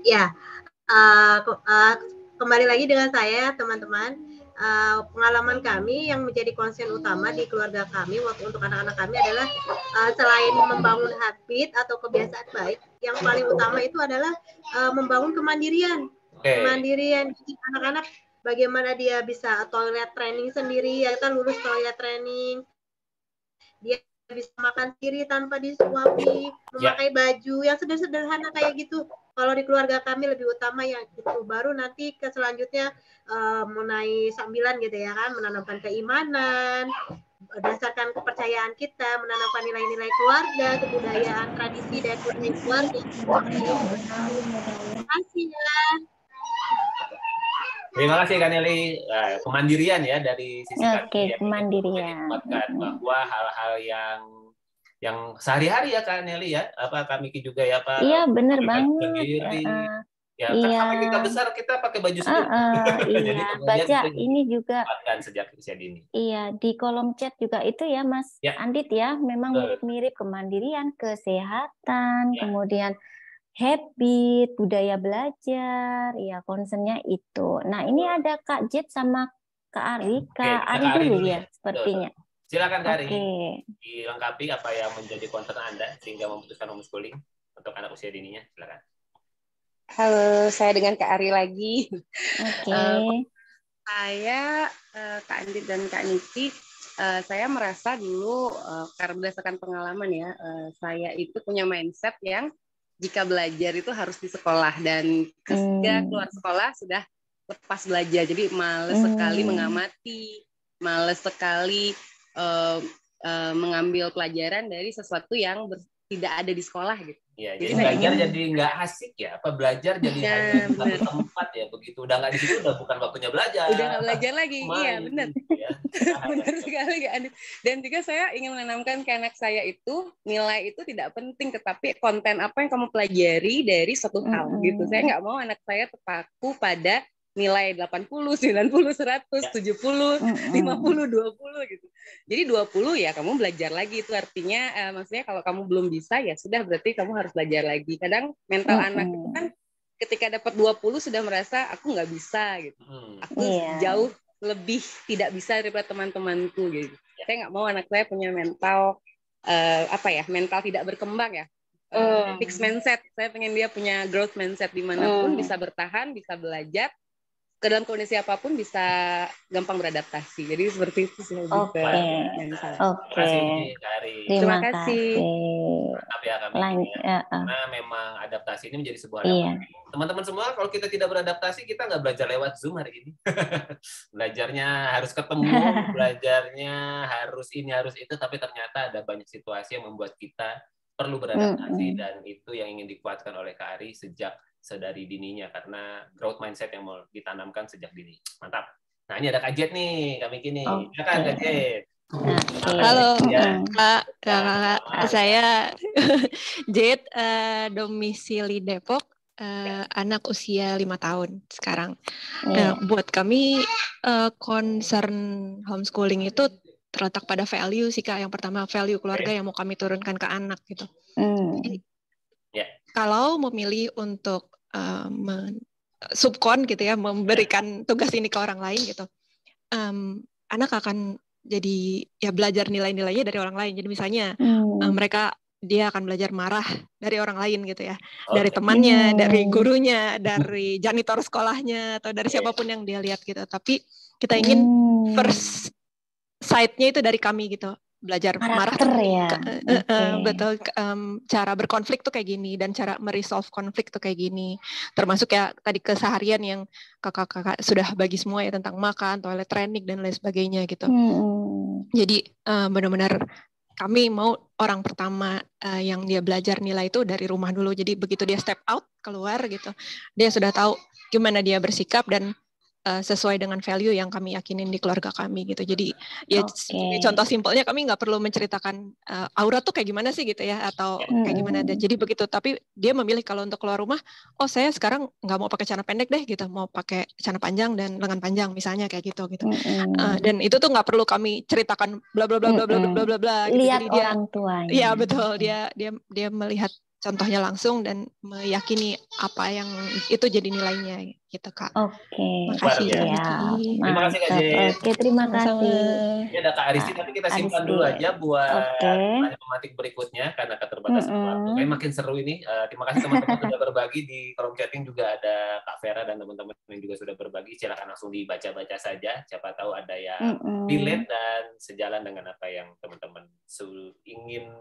S4: Ya, uh, uh, kembali lagi dengan saya teman-teman uh, pengalaman kami yang menjadi konsen utama di keluarga kami waktu untuk anak-anak kami adalah uh, selain membangun habit atau kebiasaan baik yang paling utama itu adalah uh, membangun kemandirian okay. kemandirian anak-anak bagaimana dia bisa toilet training sendiri ya kita lulus toilet training dia bisa makan sendiri tanpa disuapi, ya. memakai baju yang sederhana kayak gitu. Kalau di keluarga kami lebih utama yang itu baru nanti ke selanjutnya uh, mengenai sambilan gitu ya kan, menanamkan keimanan, berdasarkan kepercayaan kita, menanamkan nilai-nilai keluarga, kebudayaan, tradisi dan budaya keluarga. Terima kasih ya.
S1: Terima kasih Kak Nelly. Nah, kemandirian ya dari sisi
S2: Oke, okay, kemandirian.
S1: bahwa hal-hal yang yang sehari-hari ya Kak Nelly ya, apa kami juga ya Pak.
S2: Iya, benar banget. Sendiri.
S1: Uh, ya, kan iya. kan kita besar kita pakai baju sendiri. Uh, uh, *laughs*
S2: iya, baca ini juga
S1: kan sejak usia dini.
S2: Iya, di kolom chat juga itu ya Mas ya. Andit ya, memang mirip-mirip kemandirian, kesehatan, ya. kemudian habit, budaya belajar, ya concernnya itu. Nah ini ada Kak Jet sama Kak Ari. Kak Oke, Ari dulu ya sepertinya.
S1: Silakan Kak Ari. Dilengkapi apa yang menjadi concern Anda sehingga memutuskan homeschooling untuk anak usia dininya. Silakan.
S3: Halo, saya dengan Kak Ari lagi.
S2: Oke. Okay. Uh,
S3: saya uh, Kak Andit dan Kak Niki uh, saya merasa dulu uh, karena berdasarkan pengalaman ya, uh, saya itu punya mindset yang jika belajar itu harus di sekolah dan ketika hmm. keluar sekolah sudah lepas belajar jadi males hmm. sekali mengamati males sekali uh, uh, mengambil pelajaran dari sesuatu yang ber, tidak ada di sekolah gitu
S1: Ya, jadi, jadi belajar ini. jadi nggak asik ya, apa belajar jadi ya, satu tempat ya, begitu udah nggak di situ udah bukan waktunya belajar.
S3: Udah nggak belajar lagi, Main, iya benar. Ya. *laughs* benar sekali kan. Dan juga saya ingin menanamkan ke anak saya itu nilai itu tidak penting, tetapi konten apa yang kamu pelajari dari suatu hal -hmm. gitu. Saya nggak mau anak saya terpaku pada nilai 80, 90, 100, ya. 70, mm -hmm. 50, 20 gitu. Jadi 20 ya kamu belajar lagi itu artinya uh, maksudnya kalau kamu belum bisa ya sudah berarti kamu harus belajar lagi. Kadang mental mm -hmm. anak itu kan ketika dapat 20 sudah merasa aku nggak bisa gitu. Hmm. Aku yeah. jauh lebih tidak bisa daripada teman-temanku gitu. Saya nggak mau anak saya punya mental uh, apa ya mental tidak berkembang ya uh, fixed mindset. Saya pengen dia punya growth mindset di mana pun uh. bisa bertahan, bisa belajar, ke dalam kondisi apa pun bisa gampang beradaptasi. Jadi seperti itu sih
S2: lebih Oke. Oke.
S3: Terima kasih.
S1: Mantap ya kami. Lain, ya. Karena memang adaptasi ini menjadi sebuah iya. Teman-teman semua, kalau kita tidak beradaptasi, kita nggak belajar lewat Zoom hari ini. *laughs* Belajarnya harus ketemu, *laughs* belajarnya harus ini, harus itu, tapi ternyata ada banyak situasi yang membuat kita perlu beradaptasi mm -hmm. dan itu yang ingin dikuatkan oleh Kak sejak sedari dininya karena growth mindset yang mau ditanamkan sejak dini. Mantap. Nah ini ada Kak Jet nih, kami kini. Oh, ya kan Kak Jet.
S8: Halo ya. Kak, Kak, Kak, saya *laughs* Jet uh, domisili Depok, uh, anak usia lima tahun sekarang. Yeah. Nah, buat kami uh, concern homeschooling itu terletak pada value sih kak. Yang pertama value keluarga yang mau kami turunkan ke anak gitu. Mm. Jadi, yeah. kalau memilih untuk uh, subkon gitu ya memberikan tugas ini ke orang lain gitu um, anak akan jadi ya belajar nilai-nilainya dari orang lain jadi misalnya hmm. um, mereka dia akan belajar marah dari orang lain gitu ya okay. dari temannya hmm. dari gurunya dari janitor sekolahnya atau dari siapa pun yang dia lihat gitu tapi kita ingin hmm. first side-nya itu dari kami gitu belajar
S2: Karakter
S8: marah
S2: ya.
S8: Uh, uh, okay. betul um, cara berkonflik tuh kayak gini dan cara meresolve konflik tuh kayak gini termasuk ya tadi keseharian yang kakak-kakak sudah bagi semua ya tentang makan toilet training dan lain sebagainya gitu hmm. jadi uh, benar-benar kami mau orang pertama uh, yang dia belajar nilai itu dari rumah dulu jadi begitu dia step out keluar gitu dia sudah tahu gimana dia bersikap dan uh, sesuai dengan value yang kami yakinin di keluarga kami gitu. Jadi ya okay. contoh simpelnya kami nggak perlu menceritakan uh, aura tuh kayak gimana sih gitu ya atau hmm. kayak gimana. Dan jadi begitu. Tapi dia memilih kalau untuk keluar rumah, oh saya sekarang nggak mau pakai celana pendek deh gitu, mau pakai celana panjang dan lengan panjang misalnya kayak gitu gitu. Hmm. Uh, dan itu tuh nggak perlu kami ceritakan bla bla bla bla bla bla bla bla.
S2: Gitu. Lihat jadi orang tuanya.
S8: Iya betul dia dia dia melihat contohnya langsung dan meyakini apa yang itu jadi nilainya gitu kak.
S2: Oke. Okay.
S8: Makasih
S2: ya.
S1: ya. Terima kasih kak Oke
S2: okay, terima kasih.
S1: Ini ada kak Aristi tapi kita simpan Aristi. dulu aja buat okay. pematik berikutnya karena keterbatasan mm -hmm. waktu. Kayak makin seru ini. Uh, terima kasih teman-teman sudah berbagi di kolom chatting juga ada kak Vera dan teman-teman yang juga sudah berbagi. Silakan langsung dibaca-baca saja. Siapa tahu ada yang mm -hmm. relate dan sejalan dengan apa yang teman-teman ingin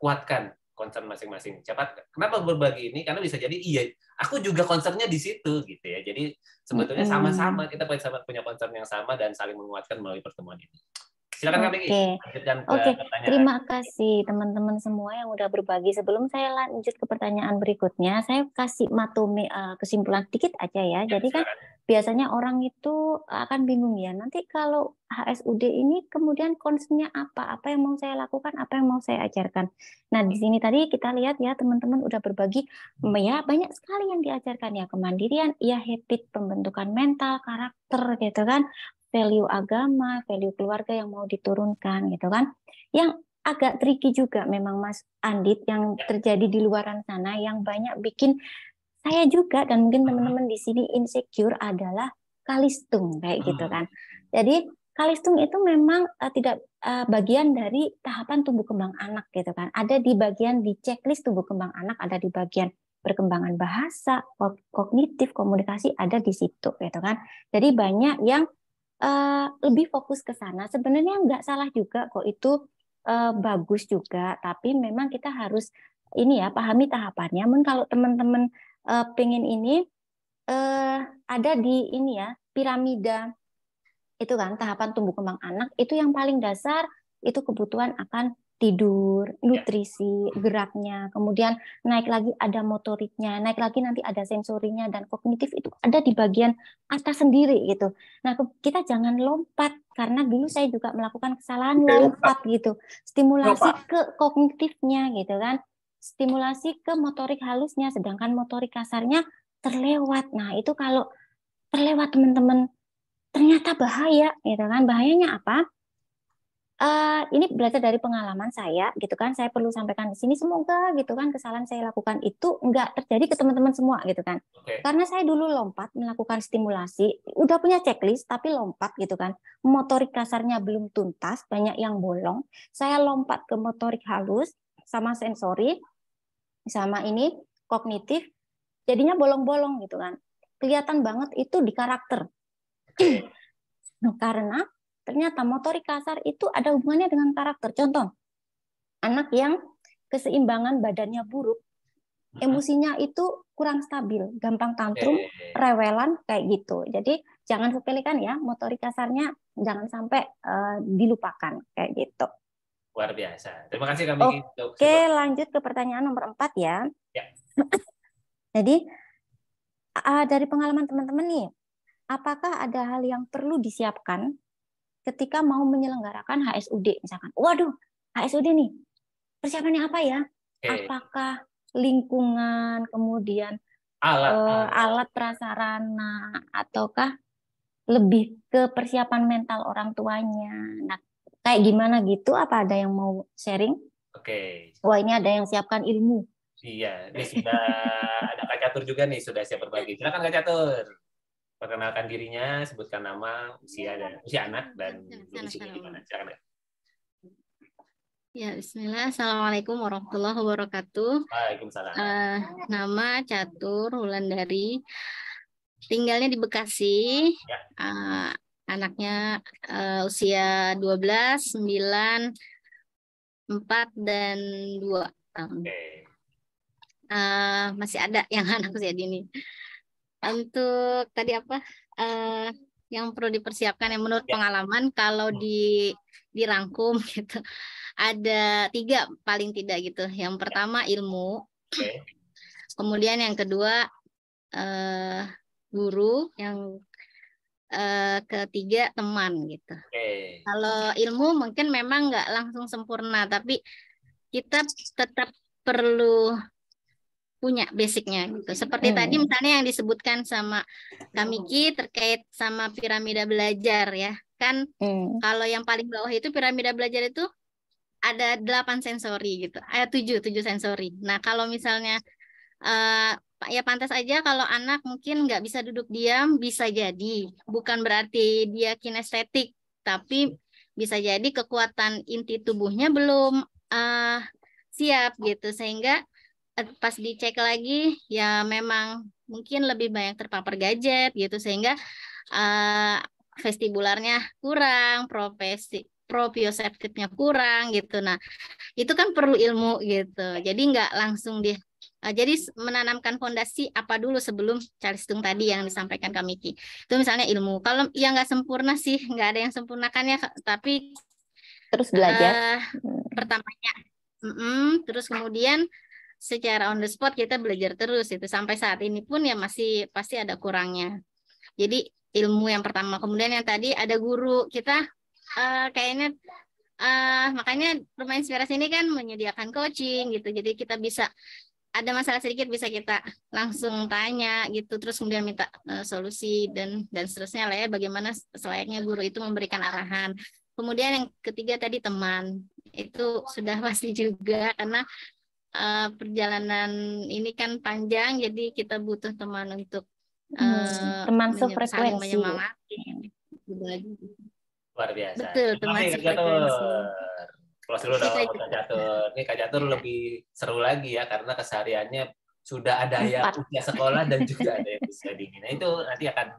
S1: kuatkan concern masing-masing. Siapa kenapa berbagi ini? Karena bisa jadi iya, aku juga concernnya di situ gitu ya. Jadi sebetulnya sama-sama kita punya concern yang sama dan saling menguatkan melalui pertemuan ini. Silakan
S2: Oke. Oke. Oke. Terima kasih teman-teman semua yang udah berbagi. Sebelum saya lanjut ke pertanyaan berikutnya, saya kasih matome uh, kesimpulan sedikit aja ya. ya Jadi kan biasanya orang itu akan bingung ya. Nanti kalau HSUD ini kemudian concernnya apa? Apa yang mau saya lakukan? Apa yang mau saya ajarkan? Nah, di sini tadi kita lihat ya teman-teman udah berbagi ya banyak sekali yang diajarkan ya kemandirian, ya habit pembentukan mental, karakter gitu kan value agama, value keluarga yang mau diturunkan gitu kan. Yang agak tricky juga memang Mas Andit yang terjadi di luaran sana yang banyak bikin saya juga dan mungkin teman-teman di sini insecure adalah kalistung kayak gitu kan. Jadi kalistung itu memang uh, tidak uh, bagian dari tahapan tumbuh kembang anak gitu kan. Ada di bagian di checklist tumbuh kembang anak, ada di bagian perkembangan bahasa, kognitif, komunikasi ada di situ gitu kan. Jadi banyak yang uh, lebih fokus ke sana. Sebenarnya nggak salah juga kok itu uh, bagus juga, tapi memang kita harus ini ya pahami tahapannya. Mungkin kalau teman-teman uh, pengen ini uh, ada di ini ya piramida itu kan tahapan tumbuh kembang anak itu yang paling dasar itu kebutuhan akan tidur, ya. nutrisi, geraknya, kemudian naik lagi ada motoriknya, naik lagi nanti ada sensorinya dan kognitif itu ada di bagian atas sendiri gitu. Nah, kita jangan lompat karena dulu saya juga melakukan kesalahan lompat gitu. Stimulasi ke kognitifnya gitu kan. Stimulasi ke motorik halusnya sedangkan motorik kasarnya terlewat. Nah, itu kalau terlewat teman-teman ternyata bahaya gitu kan. Bahayanya apa? uh, ini belajar dari pengalaman saya gitu kan saya perlu sampaikan di sini semoga gitu kan kesalahan saya lakukan itu enggak terjadi ke teman-teman semua gitu kan okay. karena saya dulu lompat melakukan stimulasi udah punya checklist tapi lompat gitu kan motorik kasarnya belum tuntas banyak yang bolong saya lompat ke motorik halus sama sensori sama ini kognitif jadinya bolong-bolong gitu kan kelihatan banget itu di karakter *clears throat* nah, karena ternyata motorik kasar itu ada hubungannya dengan karakter. Contoh, anak yang keseimbangan badannya buruk, emosinya itu kurang stabil, gampang tantrum, rewelan kayak gitu. Jadi jangan sepelekan ya, motorik kasarnya jangan sampai uh, dilupakan kayak gitu.
S1: Luar biasa. Terima kasih kami.
S2: Oke, Oke, lanjut ke pertanyaan nomor empat ya. ya. *clears throat* Jadi uh, dari pengalaman teman-teman nih, apakah ada hal yang perlu disiapkan ketika mau menyelenggarakan HSUD misalkan. Waduh, HSUD nih. Persiapannya apa ya? Okay. Apakah lingkungan, kemudian alat, uh, alat prasarana ataukah lebih ke persiapan mental orang tuanya. Nah, kayak gimana gitu? Apa ada yang mau sharing?
S1: Oke.
S2: Okay. Wah, ini ada yang siapkan ilmu.
S1: Iya, ini sudah ada Kak Catur juga nih, sudah siap berbagi. Silakan Kak Catur perkenalkan dirinya, sebutkan nama, usia dan usia anak dan domisili di mana. Silakan.
S9: Ya, Bismillah. Assalamualaikum warahmatullahi wabarakatuh.
S1: Waalaikumsalam.
S9: Uh, nama Catur Wulandari. Tinggalnya di Bekasi. Ya. Uh, anaknya uh, usia 12, 9, 4, dan 2 tahun. Okay. Uh, masih ada yang *laughs* anak usia dini untuk tadi apa uh, yang perlu dipersiapkan yang menurut ya. pengalaman kalau di dirangkum *laughs* gitu ada tiga paling tidak gitu yang pertama ilmu okay. kemudian yang kedua uh, guru yang uh, ketiga teman gitu okay. kalau ilmu mungkin memang nggak langsung sempurna tapi kita tetap perlu punya basicnya gitu. Seperti hmm. tadi misalnya yang disebutkan sama Kamiki terkait sama piramida belajar ya. Kan hmm. kalau yang paling bawah itu piramida belajar itu ada delapan sensori gitu. Ada tujuh, tujuh sensori. Nah kalau misalnya uh, ya pantas aja kalau anak mungkin nggak bisa duduk diam bisa jadi. Bukan berarti dia kinestetik, tapi bisa jadi kekuatan inti tubuhnya belum uh, siap gitu sehingga pas dicek lagi ya memang mungkin lebih banyak terpapar gadget gitu sehingga uh, vestibularnya kurang, profesi proprioceptifnya kurang gitu. Nah, itu kan perlu ilmu gitu. Jadi nggak langsung dia uh, jadi menanamkan fondasi apa dulu sebelum Charleston tadi yang disampaikan Kak Miki. Itu misalnya ilmu. Kalau yang nggak sempurna sih, nggak ada yang sempurnakan ya, tapi
S2: terus belajar. Uh,
S9: pertamanya, mm -mm, terus kemudian secara on the spot kita belajar terus itu sampai saat ini pun ya masih pasti ada kurangnya. Jadi ilmu yang pertama, kemudian yang tadi ada guru kita uh, kayaknya uh, makanya rumah inspirasi ini kan menyediakan coaching gitu. Jadi kita bisa ada masalah sedikit bisa kita langsung tanya gitu terus kemudian minta uh, solusi dan dan seterusnya lah ya bagaimana selayaknya guru itu memberikan arahan kemudian yang ketiga tadi teman itu sudah *laughs* pasti juga karena uh, perjalanan ini kan panjang, jadi kita butuh teman untuk uh,
S2: hmm, teman sefrekuensi.
S1: Luar biasa.
S9: Betul, teman sefrekuensi.
S1: Kalau seru dong Kak Jatur. Ini Kak Jatur lebih seru lagi ya karena kesehariannya sudah ada yang usia sekolah dan juga ada yang usia dingin. Nah itu nanti akan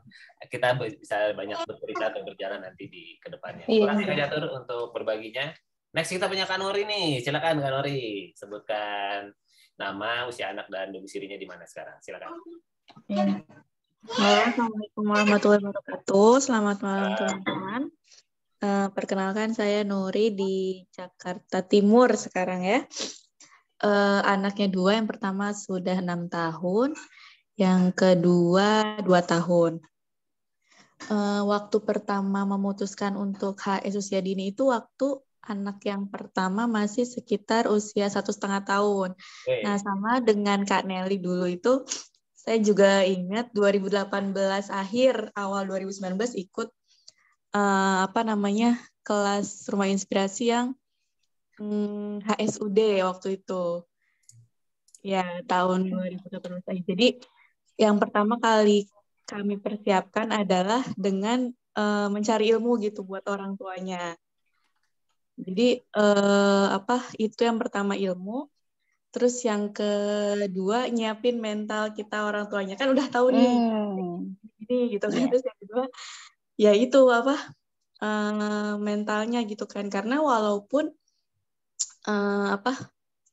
S1: kita bisa banyak bercerita atau berjalan nanti di ke depannya. Terima kasih Kak Jatur untuk berbaginya. Next kita punya Kanori nih. Silakan Kanori, sebutkan nama, usia anak dan domisilinya di mana sekarang. Silakan.
S10: Ya. Assalamualaikum warahmatullahi wabarakatuh. Selamat malam teman-teman. Uh, perkenalkan saya Nuri di Jakarta Timur sekarang ya. Uh, anaknya dua, yang pertama sudah enam tahun, yang kedua dua tahun. Uh, waktu pertama memutuskan untuk HS usia dini itu waktu anak yang pertama masih sekitar usia satu setengah tahun. Okay. Nah, sama dengan Kak Nelly dulu itu, saya juga ingat 2018 akhir, awal 2019 ikut uh, apa namanya kelas rumah inspirasi yang hmm, HSUD waktu itu. Ya tahun 2018 jadi yang pertama kali kami persiapkan adalah dengan uh, mencari ilmu gitu buat orang tuanya. Jadi uh, apa itu yang pertama ilmu. Terus yang kedua nyiapin mental kita orang tuanya. Kan udah tahu nih hmm. ini gitu kan. Yeah. terus yang kedua ya itu apa uh, mentalnya gitu kan karena walaupun uh, apa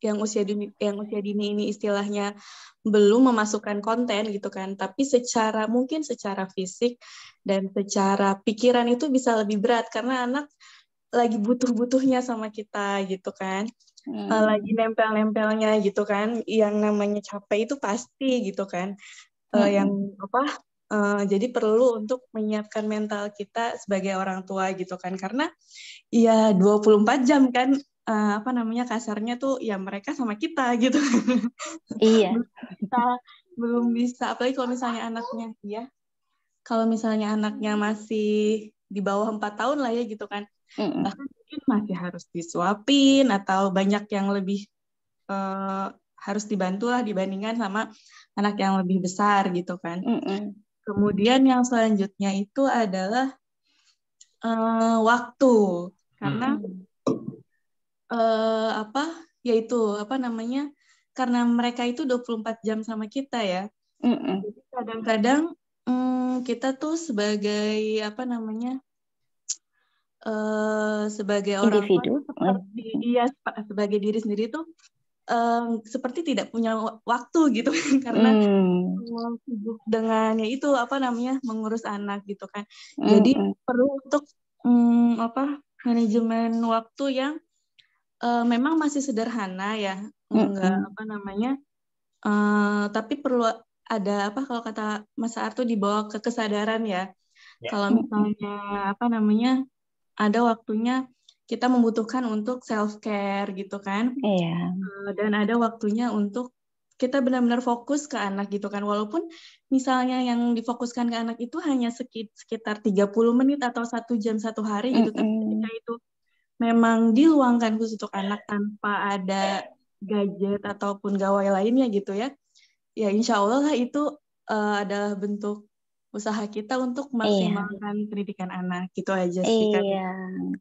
S10: yang usia dini yang usia dini ini istilahnya belum memasukkan konten gitu kan tapi secara mungkin secara fisik dan secara pikiran itu bisa lebih berat karena anak lagi butuh-butuhnya sama kita gitu kan hmm. uh, lagi nempel-nempelnya gitu kan yang namanya capek itu pasti gitu kan uh, hmm. yang apa Uh, jadi perlu untuk menyiapkan mental kita sebagai orang tua gitu kan karena ya 24 jam kan uh, apa namanya kasarnya tuh ya mereka sama kita gitu.
S2: Iya. *laughs*
S10: kita belum bisa apalagi kalau misalnya anaknya ya. Kalau misalnya anaknya masih di bawah empat tahun lah ya gitu kan. Mm. Bahkan mungkin masih harus disuapin atau banyak yang lebih uh, harus dibantu lah dibandingkan sama anak yang lebih besar gitu kan. Mm -mm. Kemudian yang selanjutnya itu adalah uh, waktu karena hmm. uh, apa yaitu apa namanya karena mereka itu 24 jam sama kita ya. Jadi kadang-kadang um, kita tuh sebagai apa namanya uh, sebagai orang
S2: individu
S10: seperti iya sebagai diri sendiri tuh um, seperti tidak punya waktu gitu *laughs* karena hmm. sibuk dengan ya itu apa namanya mengurus anak gitu kan hmm. jadi hmm. perlu untuk um, apa manajemen waktu yang uh, memang masih sederhana ya hmm. enggak hmm. apa namanya uh, tapi perlu ada apa kalau kata Mas Artu dibawa ke kesadaran ya, ya. kalau misalnya apa namanya ada waktunya kita membutuhkan untuk self care gitu kan.
S2: Iya.
S10: Uh, dan ada waktunya untuk kita benar-benar fokus ke anak gitu kan. Walaupun misalnya yang difokuskan ke anak itu hanya sekitar 30 menit atau satu jam satu hari gitu, mm -hmm. tapi ketika itu memang diluangkan khusus untuk anak tanpa ada gadget ataupun gawai lainnya gitu ya. Ya insya Allah itu uh, adalah bentuk usaha kita untuk iya. maksimalkan iya. pendidikan anak gitu aja
S2: sih kan. Iya,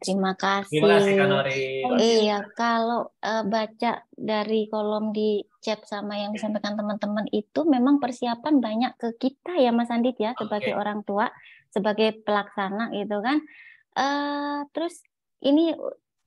S2: terima kasih. Terima kasih Kak Nori. Iya, kalau uh, baca dari kolom di chat sama yang disampaikan teman-teman itu memang persiapan banyak ke kita ya Mas Andit ya sebagai okay. orang tua, sebagai pelaksana gitu kan. Uh, terus ini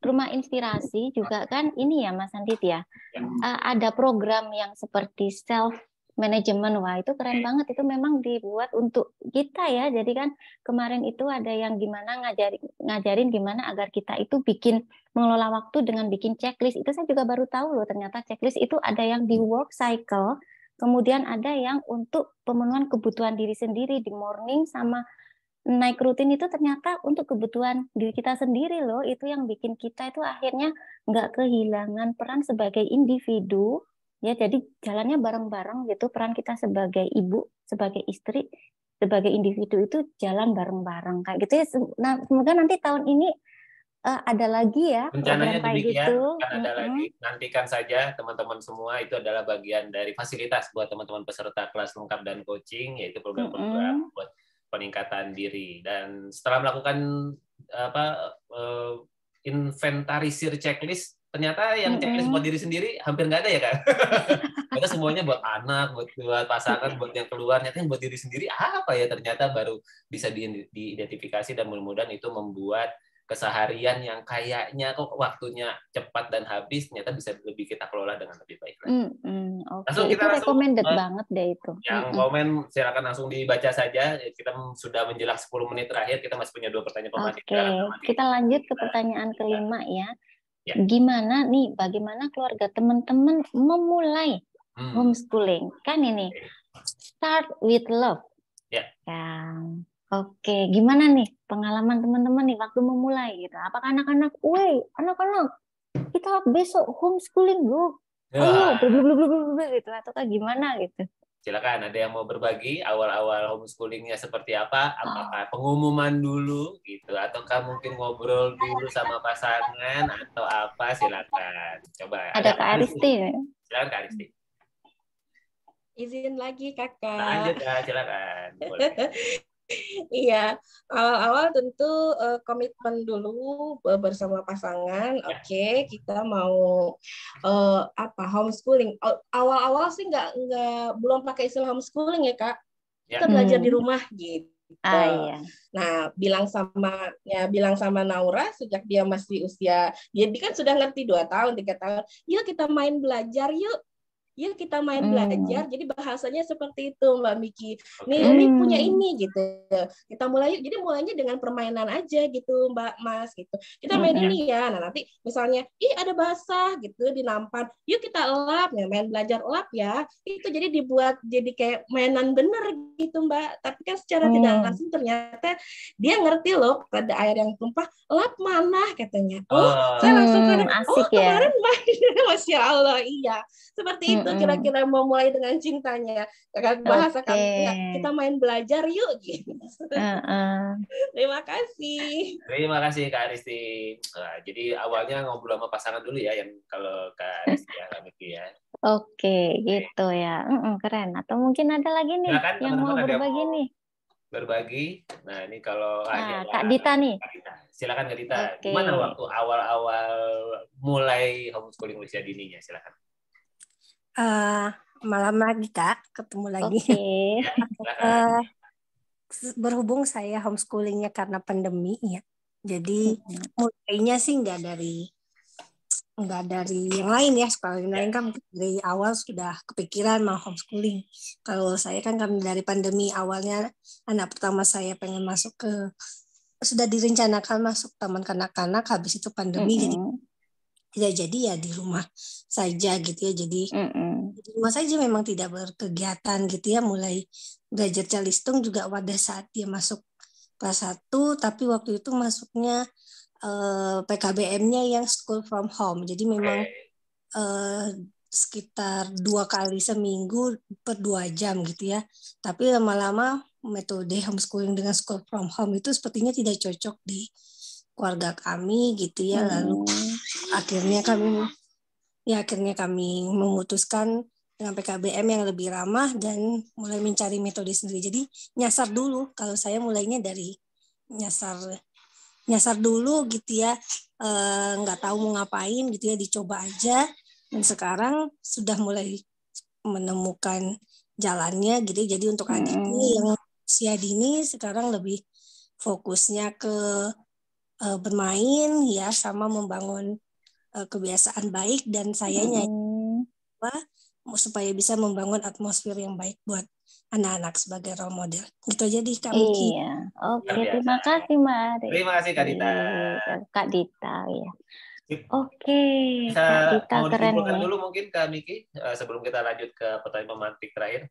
S2: rumah inspirasi juga kan ini ya Mas Andit ya. Uh, ada program yang seperti self manajemen. Wah itu keren banget. Itu memang dibuat untuk kita ya. Jadi kan kemarin itu ada yang gimana ngajarin ngajarin gimana agar kita itu bikin mengelola waktu dengan bikin checklist. Itu saya juga baru tahu loh ternyata checklist itu ada yang di work cycle kemudian ada yang untuk pemenuhan kebutuhan diri sendiri di morning sama naik rutin. Itu ternyata untuk kebutuhan diri kita sendiri loh itu yang bikin kita itu akhirnya nggak kehilangan peran sebagai individu ya jadi jalannya bareng-bareng gitu peran kita sebagai ibu sebagai istri sebagai individu itu jalan bareng-bareng kayak gitu ya nah semoga nanti tahun ini uh, ada lagi ya
S1: rencananya kayak demikian gitu. kan ada mm-hmm. lagi nantikan saja teman-teman semua itu adalah bagian dari fasilitas buat teman-teman peserta kelas lengkap dan coaching yaitu program-program mm-hmm. buat peningkatan diri dan setelah melakukan apa uh, inventarisir checklist ternyata yang checklist buat diri sendiri hampir nggak ada ya kan *laughs* kita semuanya buat anak buat buat pasangan buat yang keluar ternyata yang buat diri sendiri apa ya ternyata baru bisa diidentifikasi dan mudah-mudahan itu membuat keseharian yang kayaknya kok waktunya cepat dan habis ternyata bisa lebih kita kelola dengan lebih baik lagi. Mm,
S2: mm, okay. Langsung kita itu langsung, recommended uh, banget deh itu.
S1: Yang mm, komen silakan langsung dibaca saja. Kita sudah menjelang 10 menit terakhir kita masih punya dua pertanyaan
S2: Oke, okay. kita lanjut ke pertanyaan kelima ya. Ya. Gimana nih, bagaimana keluarga teman-teman memulai hmm. homeschooling? Kan ini start with love.
S1: Ya.
S2: ya. Oke, gimana nih pengalaman teman-teman nih waktu memulai gitu? Apakah anak-anak, woi, anak-anak, kita besok homeschooling bro, ya. ayo, blu blu blu blu gitu, ataukah gimana gitu?
S1: Silakan ada yang mau berbagi awal-awal homeschoolingnya seperti apa? Apakah pengumuman dulu gitu ataukah mungkin ngobrol dulu sama pasangan atau apa? Silakan. Coba.
S2: Ada, Kak Aristi.
S1: Silakan Kak Aristi.
S5: Izin lagi Kakak.
S1: Lanjut ya, silakan. *laughs*
S5: Iya, awal-awal tentu uh, komitmen dulu bersama pasangan. Oke, okay, kita mau uh, apa homeschooling. Awal-awal sih nggak nggak belum pakai istilah homeschooling ya kak. Ya. Kita belajar di hmm. rumah gitu.
S2: Ah, iya.
S5: Nah, bilang sama ya bilang sama Naura sejak dia masih usia dia kan sudah ngerti dua tahun tiga tahun. Yuk kita main belajar yuk yuk kita main hmm. belajar. Jadi bahasanya seperti itu Mbak Miki. Nih, hmm. ini punya ini gitu. Kita mulai jadi mulainya dengan permainan aja gitu Mbak Mas gitu. Kita main hmm. ini ya. Nah, nanti misalnya, ih ada bahasa gitu di nampan. Yuk kita lap ya, main belajar lap ya. Itu jadi dibuat jadi kayak mainan bener gitu Mbak. Tapi kan secara hmm. tidak langsung ternyata dia ngerti loh pada air yang tumpah, lap mana katanya. Oh, oh saya langsung hmm, asik oh, ya. kemarin main. *laughs* Masya Allah, iya. Seperti itu kira-kira mau mulai dengan cintanya bahasa okay. kami kita main belajar yuk *laughs* gitu. Uh-uh. Terima kasih.
S1: Terima kasih Kak Aristi. Nah, jadi awalnya ngobrol sama pasangan dulu ya yang kalau Kak Aristi ya Kak Miki ya.
S2: Oke, okay, gitu ya. Mm-mm, keren. Atau mungkin ada lagi nih nah, kan, yang mau berbagi nih.
S1: Berbagi. Nah, ini kalau
S2: nah, Kak Dita nih. Kak
S1: Dita. Silakan Kak Dita. Okay. Gimana waktu awal-awal mulai homeschooling usia dininya? Silakan.
S6: Uh, malam lagi kak, ketemu lagi. Okay. *laughs* uh, eh, berhubung saya homeschoolingnya karena pandemi ya, jadi hmm. mulainya sih nggak dari nggak dari yang lain ya sekolah yang lain kan dari awal sudah kepikiran mau homeschooling kalau saya kan kami dari pandemi awalnya anak pertama saya pengen masuk ke sudah direncanakan masuk taman kanak-kanak habis itu pandemi mm -hmm. jadi tidak jadi ya di rumah saja gitu ya jadi mm -mm. Di rumah saja memang tidak berkegiatan gitu ya. Mulai belajar calistung juga pada saat dia masuk kelas 1 tapi waktu itu masuknya eh, PKBM-nya yang school from home. Jadi memang uh, sekitar dua kali seminggu per dua jam gitu ya. Tapi lama-lama metode homeschooling dengan school from home itu sepertinya tidak cocok di keluarga kami gitu ya. Hmm. lalu akhirnya kami ya akhirnya kami memutuskan dengan PKBM yang lebih ramah dan mulai mencari metode sendiri. Jadi nyasar dulu. Kalau saya mulainya dari nyasar nyasar dulu gitu ya. Eh, nggak e, tahu mau ngapain gitu ya dicoba aja. Dan sekarang sudah mulai menemukan jalannya gitu jadi untuk adik hmm. ini yang usia dini sekarang lebih fokusnya ke uh, bermain ya sama membangun uh, kebiasaan baik dan sayanya hmm. apa supaya bisa membangun atmosfer yang baik buat anak-anak sebagai role model. Gitu aja di
S2: Kak Miki. Iya. Oke, okay, terima kasih Mbak
S1: Terima kasih Kak Dita.
S2: Iya, Kak Dita ya. Oke, okay. Kak Dita
S1: mau
S2: keren
S1: ya. dulu mungkin Kak Miki eh, sebelum kita lanjut ke pertanyaan pemantik terakhir.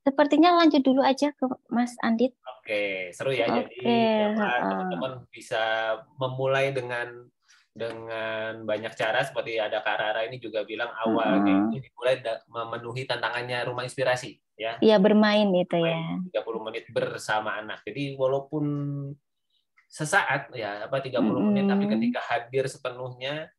S2: Sepertinya lanjut dulu aja ke Mas Andit.
S1: Oke, seru ya. Oke. Jadi teman-teman bisa memulai dengan dengan banyak cara seperti ada Kak Rara ini juga bilang awalnya hmm. itu dimulai memenuhi tantangannya rumah inspirasi ya.
S2: Iya bermain itu ya.
S1: 30 menit bersama anak. Jadi walaupun sesaat ya apa 30 hmm. menit tapi ketika hadir sepenuhnya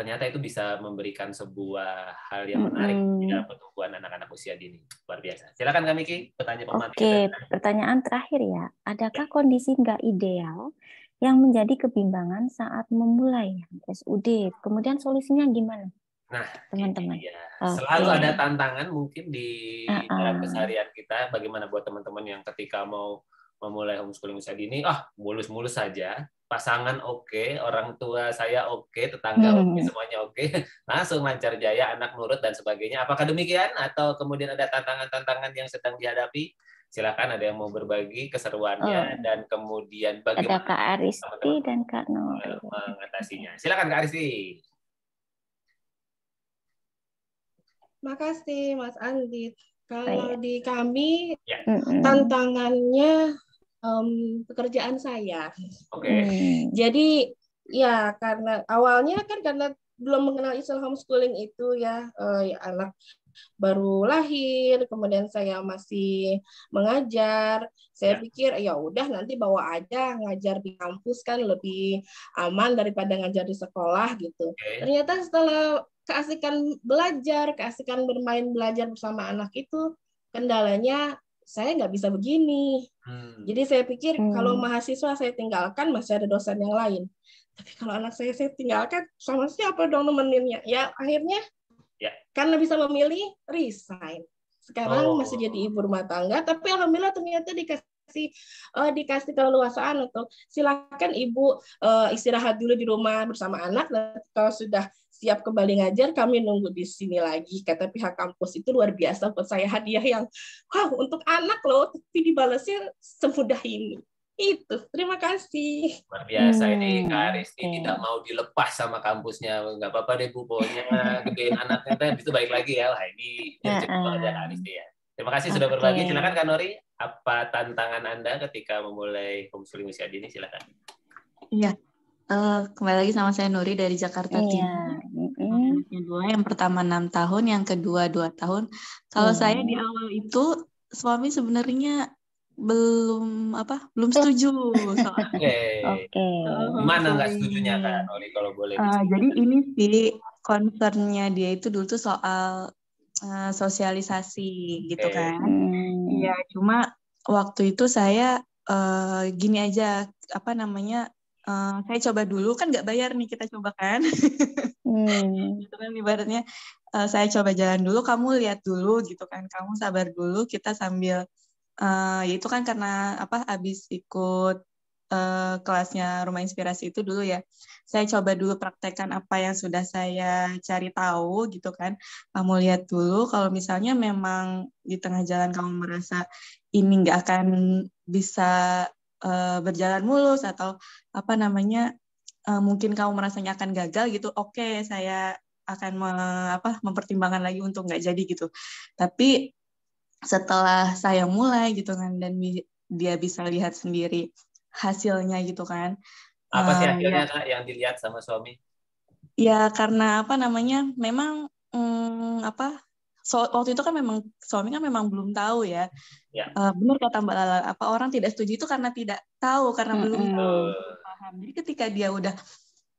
S1: ternyata itu bisa memberikan sebuah hal yang menarik di dalam pertumbuhan anak-anak usia dini. Luar biasa. Silakan kami Ki, pertanyaan
S2: Oke, okay. pertanyaan terakhir ya. Adakah ya. kondisi nggak ideal yang menjadi kebimbangan saat memulai SUD? Kemudian solusinya gimana?
S1: Nah, teman-teman. Ya. Okay. Selalu ada tantangan mungkin di uh -uh. dalam keseharian kita. Bagaimana buat teman-teman yang ketika mau memulai homeschooling usia dini, ah mulus-mulus saja pasangan oke, okay, orang tua saya oke, okay, tetangga hmm. oke, okay, semuanya oke, okay. *laughs* langsung lancar jaya, anak nurut dan sebagainya. Apakah demikian atau kemudian ada tantangan-tantangan yang sedang dihadapi? Silakan ada yang mau berbagi keseruannya oh. dan kemudian bagaimana
S2: ada Kak Aristi dan Kak Nur
S1: mengatasinya. Silakan Kak Aristi.
S5: Makasih Mas Andit. Kalau di kami ya. tantangannya um, pekerjaan saya.
S1: Oke. Okay.
S5: Hmm. Jadi ya karena awalnya kan karena belum mengenal istilah homeschooling itu ya, uh, ya anak baru lahir, kemudian saya masih mengajar. Saya ya. pikir ya udah nanti bawa aja ngajar di kampus kan lebih aman daripada ngajar di sekolah gitu. Okay. Ternyata setelah keasikan belajar, keasikan bermain belajar bersama anak itu kendalanya saya nggak bisa begini. Hmm. Jadi saya pikir hmm. kalau mahasiswa saya tinggalkan masih ada dosen yang lain. Tapi kalau anak saya saya tinggalkan sama siapa dong nemeninnya? Ya akhirnya Ya. Karena bisa memilih resign. Sekarang oh. masih jadi ibu rumah tangga, tapi alhamdulillah ternyata dikasih uh, dikasih keleluasaan untuk silakan ibu uh, istirahat dulu di rumah bersama anak. Dan kalau sudah siap kembali ngajar, kami nunggu di sini lagi. Kata pihak kampus itu luar biasa buat saya hadiah yang wow untuk anak loh, tapi dibalasnya semudah ini itu terima kasih
S1: luar biasa hmm. ini Kak Aristi okay. tidak mau dilepas sama kampusnya nggak apa-apa deh bu pokoknya gedein anaknya teh itu baik lagi ya wah ini uh -uh. aja Kak Aristi ya terima kasih sudah okay. berbagi silakan Kak Nori apa tantangan anda ketika memulai homeschooling usia dini silakan
S10: iya uh, kembali lagi sama saya Nuri dari Jakarta yeah. Timur yang kedua yang pertama enam tahun yang kedua dua tahun kalau yeah. saya di awal itu suami sebenarnya belum apa belum setuju *laughs*
S1: Oke. Oke. Okay. Mana nggak setujunya kan Oli kalau boleh?
S10: Uh, jadi ini sih concernnya dia itu dulu tuh soal uh, sosialisasi okay. gitu kan. Hmm. Iya hmm. cuma waktu itu saya uh, gini aja apa namanya uh, saya coba dulu kan nggak bayar nih kita coba kan. *laughs* hmm. itu kan ibaratnya uh, saya coba jalan dulu kamu lihat dulu gitu kan kamu sabar dulu kita sambil uh, ya itu kan karena apa habis ikut uh, kelasnya rumah inspirasi itu dulu ya. Saya coba dulu praktekkan apa yang sudah saya cari tahu gitu kan. Kamu lihat dulu kalau misalnya memang di tengah jalan kamu merasa ini nggak akan bisa uh, berjalan mulus atau apa namanya uh, mungkin kamu merasanya akan gagal gitu oke okay, saya akan me, apa mempertimbangkan lagi untuk nggak jadi gitu. Tapi setelah saya mulai gitu kan dan dia bisa lihat sendiri hasilnya gitu kan.
S1: Apa sih hasilnya ya, kak yang dilihat sama suami?
S10: Ya karena apa namanya memang hmm, apa so, waktu itu kan memang suami kan memang belum tahu ya, ya. Uh, benar kata mbak Lala apa orang tidak setuju itu karena tidak tahu karena hmm, belum paham. Jadi ketika dia udah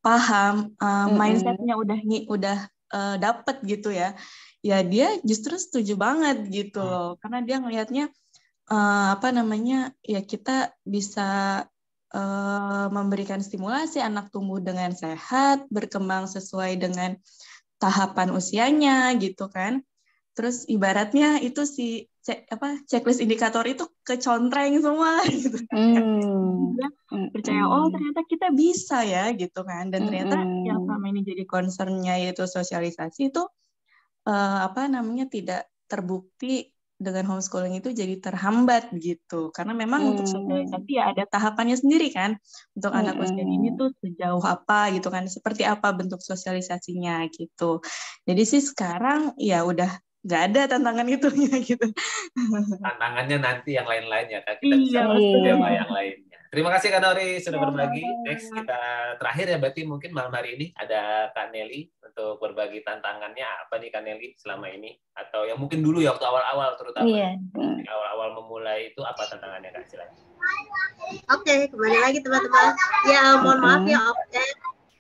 S10: paham uh, hmm, mindsetnya udah udah uh, dapet gitu ya ya dia justru setuju banget gitu hmm. loh karena dia ngelihatnya uh, apa namanya ya kita bisa uh, memberikan stimulasi anak tumbuh dengan sehat berkembang sesuai dengan tahapan usianya gitu kan terus ibaratnya itu si cek apa checklist indikator itu kecontreng semua *laughs* gitu hmm. dia percaya oh hmm. ternyata kita bisa ya gitu kan dan ternyata hmm. yang selama ini jadi concernnya yaitu sosialisasi itu uh, apa namanya tidak terbukti dengan homeschooling itu jadi terhambat gitu karena memang hmm. untuk sosialisasi ya ada tahapannya sendiri kan untuk hmm. anak usia ini tuh sejauh apa gitu kan seperti apa bentuk sosialisasinya gitu jadi sih sekarang ya udah nggak ada tantangan itunya *laughs* gitu
S1: tantangannya nanti yang lain-lain ya kan kita iya, bisa iya. yang lain Terima kasih Kak Nori sudah berbagi. Next kita terakhir ya berarti mungkin malam hari ini ada Kak Nelly untuk berbagi tantangannya apa nih Kak Nelly selama ini atau yang mungkin dulu ya waktu awal-awal terutama iya. awal-awal memulai itu apa tantangannya Kak silakan.
S4: Oke, okay, kembali lagi teman-teman. Ya mohon maaf ya oke. Okay.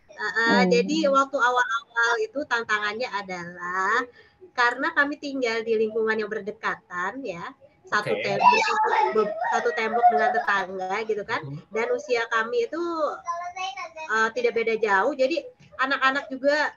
S4: Uh, uh, hmm. Jadi waktu awal-awal itu tantangannya adalah karena kami tinggal di lingkungan yang berdekatan ya satu okay. tembok satu tembok dengan tetangga gitu kan. Hmm. dan usia kami itu uh, tidak beda jauh. Jadi anak-anak juga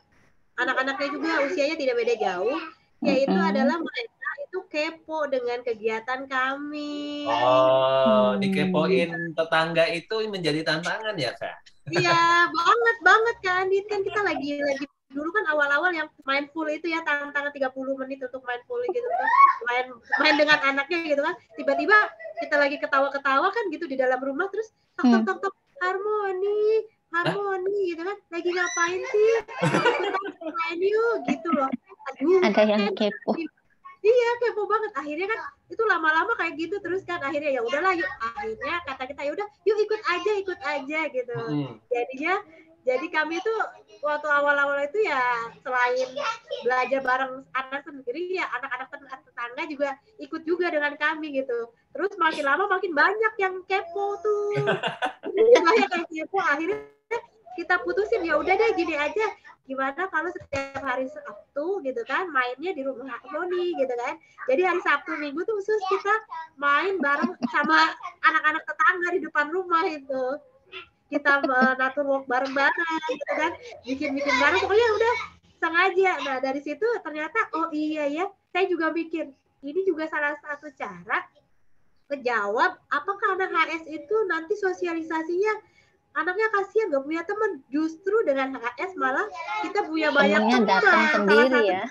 S4: anak-anaknya juga usianya tidak beda jauh. Yaitu hmm. adalah mereka itu kepo dengan kegiatan kami.
S1: Oh dikepoin tetangga itu menjadi tantangan ya kak?
S4: Iya banget banget kan. Kan kita lagi lagi dulu kan awal-awal yang main full itu ya tantangan 30 menit untuk main full gitu kan main main dengan anaknya gitu kan. Tiba-tiba kita lagi ketawa-ketawa kan gitu di dalam rumah terus tok tok tok, tok harmoni harmoni gitu kan. Lagi ngapain sih? Main yuk gitu loh.
S2: Aduh, ada yang kan, kepo.
S4: Iya kepo banget. Akhirnya kan itu lama-lama kayak gitu terus kan. Akhirnya ya udahlah yuk. Akhirnya kata kita ya udah yuk ikut aja ikut aja gitu. Jadinya jadi kami tuh waktu awal-awal itu ya selain belajar bareng anak sendiri ya anak-anak tetangga juga ikut juga dengan kami gitu. Terus makin lama makin banyak yang kepo tuh. *laughs* Yang kepo akhirnya kita putusin ya udah deh gini aja. Gimana kalau setiap hari Sabtu gitu kan mainnya di rumah Noni gitu kan. Jadi hari Sabtu Minggu tuh khusus kita main bareng sama anak-anak tetangga di depan rumah itu kita natur walk bareng-bareng gitu kan. Bikin-bikin bareng pokoknya udah sengaja. Nah dari situ ternyata oh iya ya saya juga mikir ini juga salah satu cara kejawab apakah anak HS itu nanti sosialisasinya anaknya kasihan gak punya teman? Justru dengan HS malah kita punya banyak teman.
S2: datang sendiri ya.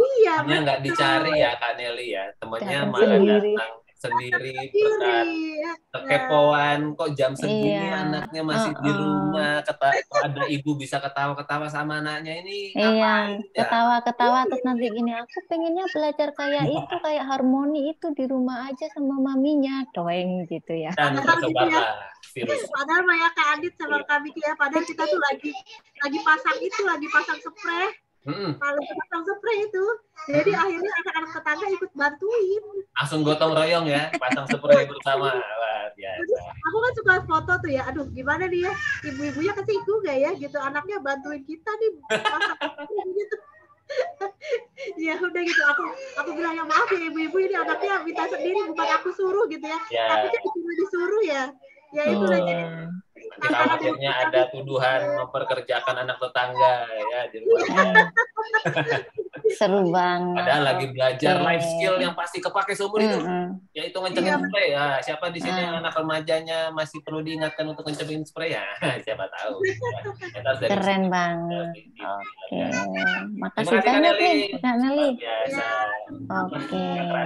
S4: iya
S1: temannya nggak dicari ya Kak Nelly ya. Temannya malah sendiri. datang sendiri berkat ya. kekepoan kok jam segini iya. anaknya masih uh -uh. di rumah kata ada ibu bisa ketawa-ketawa sama anaknya ini
S2: iya ketawa-ketawa terus nanti gini aku pengennya belajar kayak iya. itu kayak harmoni itu di rumah aja sama maminya. Doeng gitu ya.
S1: Dan *laughs* tersebarlah
S4: virus. Padahal Maya Kak Adit sama Kak Miki ya padahal kita tuh lagi lagi pasang itu lagi pasang spray Hmm. Kalau spray itu, jadi akhirnya anak-anak tetangga ikut bantuin.
S1: Langsung gotong royong ya, pasang spray bersama. Wah, biasa.
S4: Aku kan suka foto tuh ya, aduh gimana nih ya, ibu-ibunya kesiku gak ya, gitu anaknya bantuin kita nih gitu. *laughs* ya udah gitu aku aku bilang ya maaf ya ibu-ibu ini anaknya minta sendiri bukan aku suruh gitu ya, ya. tapi kan disuruh disuruh ya ya itu oh. jadi
S1: nanti khawatirnya ada tuduhan memperkerjakan anak tetangga ya di rumah.
S2: Seru banget.
S1: Padahal lagi belajar okay. life skill yang pasti kepake seumur hidup. Mm -hmm. Ya itu ngencengin yeah. spray ya. Siapa di sini mm. anak remajanya masih perlu diingatkan untuk ngencengin spray ya? *laughs* Siapa tahu.
S2: Ya, dari Keren banget. Oke. Okay. Makasih banyak nih Kak.
S1: Biasa. Oke.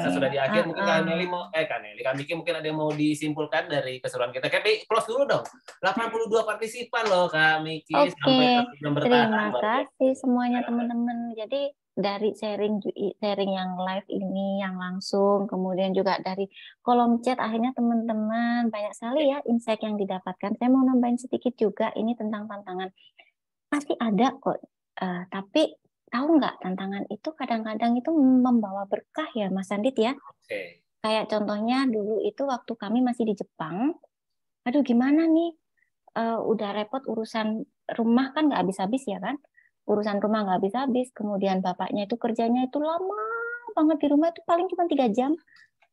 S1: Sudah di akhir. Mungkin Kak Nelly mau, eh Kak Nelly, Kak Miki mungkin ada yang mau disimpulkan dari keseruan kita. Kayak close dulu dong. 82 partisipan loh Kak Miki.
S2: Oke. Okay. Terima kasih semuanya teman-teman. Jadi dari sharing sharing yang live ini yang langsung kemudian juga dari kolom chat akhirnya teman-teman banyak sekali ya insight yang didapatkan saya mau nambahin sedikit juga ini tentang tantangan pasti ada kok uh, tapi tahu nggak tantangan itu kadang-kadang itu membawa berkah ya Mas Andit ya okay. kayak contohnya dulu itu waktu kami masih di Jepang aduh gimana nih uh, udah repot urusan rumah kan nggak habis-habis ya kan urusan rumah nggak habis-habis, kemudian bapaknya itu kerjanya itu lama banget di rumah itu paling cuma tiga jam.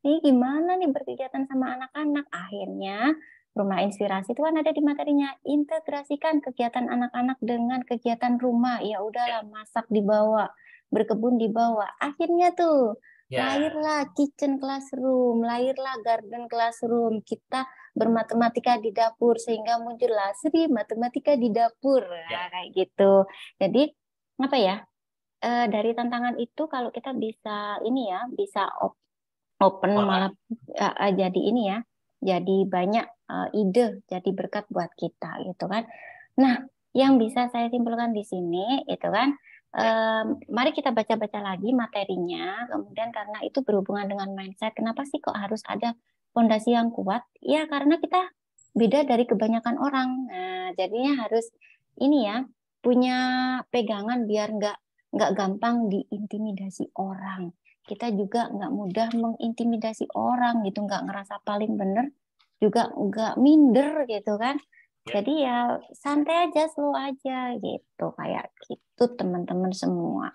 S2: Ini gimana nih berkegiatan sama anak-anak? Akhirnya rumah inspirasi itu kan ada di materinya. Integrasikan kegiatan anak-anak dengan kegiatan rumah. Ya udahlah masak dibawa, berkebun dibawa. Akhirnya tuh Yeah. Lahirlah kitchen classroom, lahirlah garden classroom. Kita bermatematika di dapur sehingga muncullah Sri matematika di dapur. Yeah. Nah, kayak gitu. Jadi apa ya? E, dari tantangan itu kalau kita bisa ini ya, bisa op open oh. malah uh, jadi ini ya. Jadi banyak uh, ide, jadi berkat buat kita gitu kan. Nah, yang bisa saya simpulkan di sini itu kan Um, mari kita baca-baca lagi materinya. Kemudian karena itu berhubungan dengan mindset, kenapa sih kok harus ada fondasi yang kuat? Ya karena kita beda dari kebanyakan orang. Nah, jadinya harus ini ya punya pegangan biar nggak nggak gampang diintimidasi orang. Kita juga nggak mudah mengintimidasi orang gitu, nggak ngerasa paling bener, juga nggak minder gitu kan. Ya. Jadi ya santai aja, slow aja gitu, kayak gitu teman-teman semua.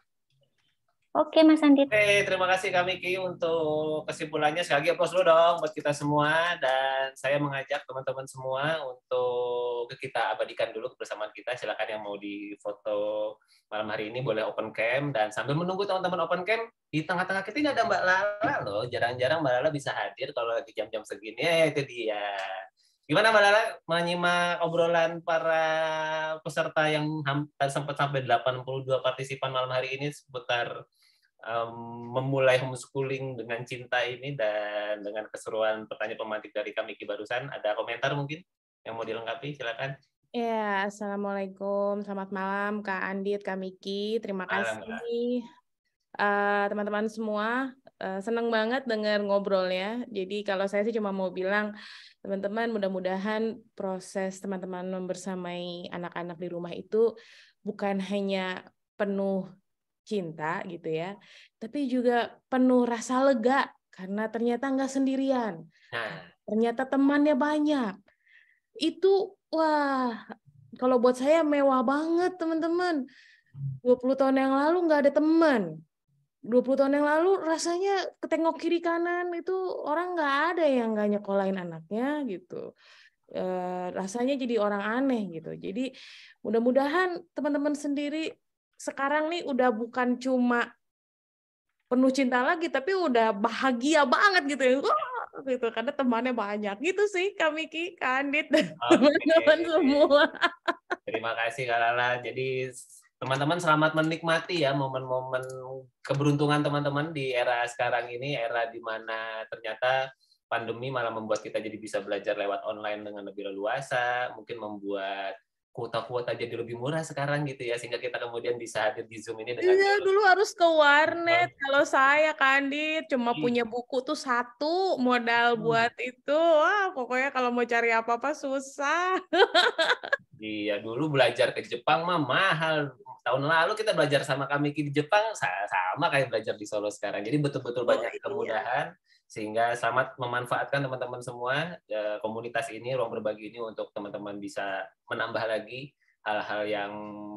S2: Oke Mas Andi.
S1: Oke, terima kasih kami Ki untuk kesimpulannya. Sekali lagi aplaus dulu dong buat kita semua dan saya mengajak teman-teman semua untuk kita abadikan dulu kebersamaan kita. Silakan yang mau di foto malam hari ini boleh open cam dan sambil menunggu teman-teman open cam di tengah-tengah kita ini ada Mbak Lala loh. Jarang-jarang Mbak Lala bisa hadir kalau lagi jam-jam segini. Ya itu dia. Gimana Mbak Lala menyimak obrolan para peserta yang sempat sampai 82 partisipan malam hari ini seputar um, memulai homeschooling dengan cinta ini dan dengan keseruan pertanyaan pemantik dari kami barusan. Ada komentar mungkin yang mau dilengkapi? Silakan.
S11: Ya, Assalamualaikum. Selamat malam Kak Andit, Kak Miki. Terima kasih. Malam, teman-teman uh, semua uh, senang banget dengar ngobrolnya. Jadi kalau saya sih cuma mau bilang teman-teman mudah-mudahan proses teman-teman membersamai anak-anak di rumah itu bukan hanya penuh cinta gitu ya, tapi juga penuh rasa lega karena ternyata nggak sendirian. Nah. Ternyata temannya banyak. Itu wah, kalau buat saya mewah banget teman-teman. 20 tahun yang lalu nggak ada teman. 20 tahun yang lalu rasanya ketengok kiri kanan itu orang nggak ada yang nggak nyekolahin anaknya gitu. E, rasanya jadi orang aneh gitu. Jadi mudah-mudahan teman-teman sendiri sekarang nih udah bukan cuma penuh cinta lagi tapi udah bahagia banget gitu ya. Wah, gitu. Karena temannya banyak. Gitu sih kami Ki Kandit dan teman-teman semua.
S1: Terima kasih Kak Lala. Jadi teman-teman selamat menikmati ya momen-momen keberuntungan teman-teman di era sekarang ini era di mana ternyata pandemi malah membuat kita jadi bisa belajar lewat online dengan lebih leluasa mungkin membuat kuota-kuota jadi lebih murah sekarang gitu ya sehingga kita kemudian bisa hadir di Zoom ini dengan
S11: Iya, dulu harus ke warnet. Kalau saya Kandit cuma hmm. punya buku tuh satu modal hmm. buat itu. Wah, pokoknya kalau mau cari apa-apa susah. *laughs*
S1: iya, dulu belajar ke Jepang mah mahal. Tahun lalu kita belajar sama kami di Jepang sama kayak belajar di Solo sekarang. Jadi betul-betul oh, banyak iya. kemudahan sehingga selamat memanfaatkan teman-teman semua eh, komunitas ini ruang berbagi ini untuk teman-teman bisa menambah lagi hal-hal yang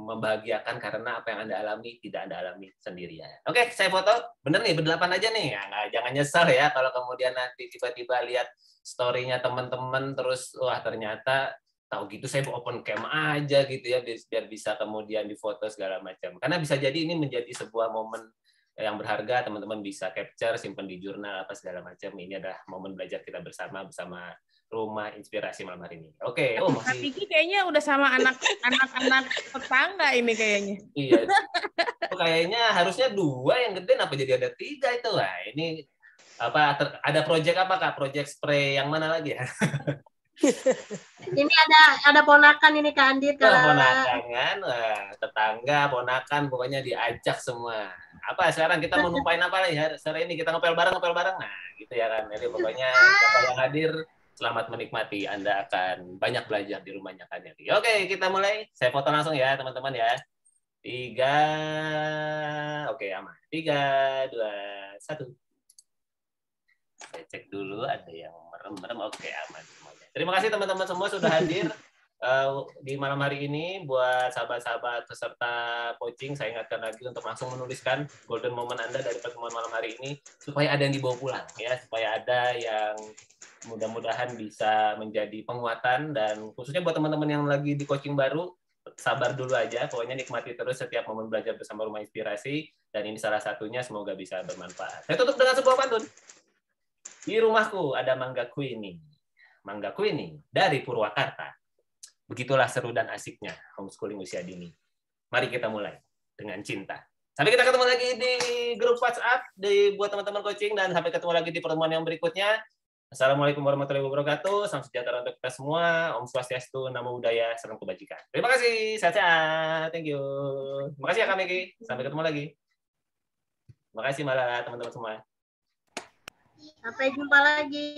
S1: membahagiakan karena apa yang anda alami tidak anda alami sendirian. Oke, saya foto. Bener nih, berdelapan aja nih. Ya, nggak, jangan nyesal ya kalau kemudian nanti tiba-tiba lihat story-nya teman-teman terus wah ternyata tahu gitu saya open cam aja gitu ya biar bisa kemudian difoto segala macam. Karena bisa jadi ini menjadi sebuah momen yang berharga teman-teman bisa capture simpan di jurnal apa segala macam. Ini adalah momen belajar kita bersama bersama rumah inspirasi malam hari ini. Oke okay.
S11: oh masih Kiki kayaknya udah sama anak anak anak tetangga ini kayaknya.
S1: Iya. Oh, kayaknya harusnya dua yang gede apa jadi ada tiga itu? Lah ini apa ter, ada project apa kak? Project spray yang mana lagi? Ya
S4: ini ada ada ponakan ini Kak Andit
S1: kalau ponakan kan? Tetangga ponakan pokoknya diajak semua apa sekarang kita mau numpain apa lagi sore ini kita ngepel bareng ngepel bareng? Nah gitu ya kan. Jadi pokoknya siapa yang hadir selamat menikmati. Anda akan banyak belajar di rumahnya kan jadi oke kita mulai. Saya foto langsung ya teman-teman ya. Tiga oke aman. Tiga dua satu. Saya cek dulu ada yang merem-merem. Oke aman semuanya. Terima kasih teman-teman semua sudah hadir uh, di malam hari ini buat sahabat-sahabat peserta coaching saya ingatkan lagi untuk langsung menuliskan golden moment Anda dari pertemuan malam hari ini supaya ada yang dibawa pulang ya. Supaya ada yang mudah-mudahan bisa menjadi penguatan dan khususnya buat teman-teman yang lagi di coaching baru sabar dulu aja. Pokoknya nikmati terus setiap momen belajar bersama rumah inspirasi dan ini salah satunya semoga bisa bermanfaat. Saya tutup dengan sebuah pantun. Di rumahku ada mangga kuini mangga kuini dari Purwakarta Begitulah seru dan asiknya homeschooling usia dini. Mari kita mulai dengan cinta. Sampai kita ketemu lagi di grup WhatsApp di buat teman-teman coaching dan sampai ketemu lagi di pertemuan yang berikutnya. Assalamualaikum warahmatullahi wabarakatuh. Salam sejahtera untuk kita semua. Om Swastiastu, Namo Buddhaya, Salam Kebajikan. Terima kasih. Sehat-sehat. Thank you. Terima kasih ya Kak. Sampai ketemu lagi. Terima kasih malah teman-teman semua.
S4: Sampai jumpa lagi.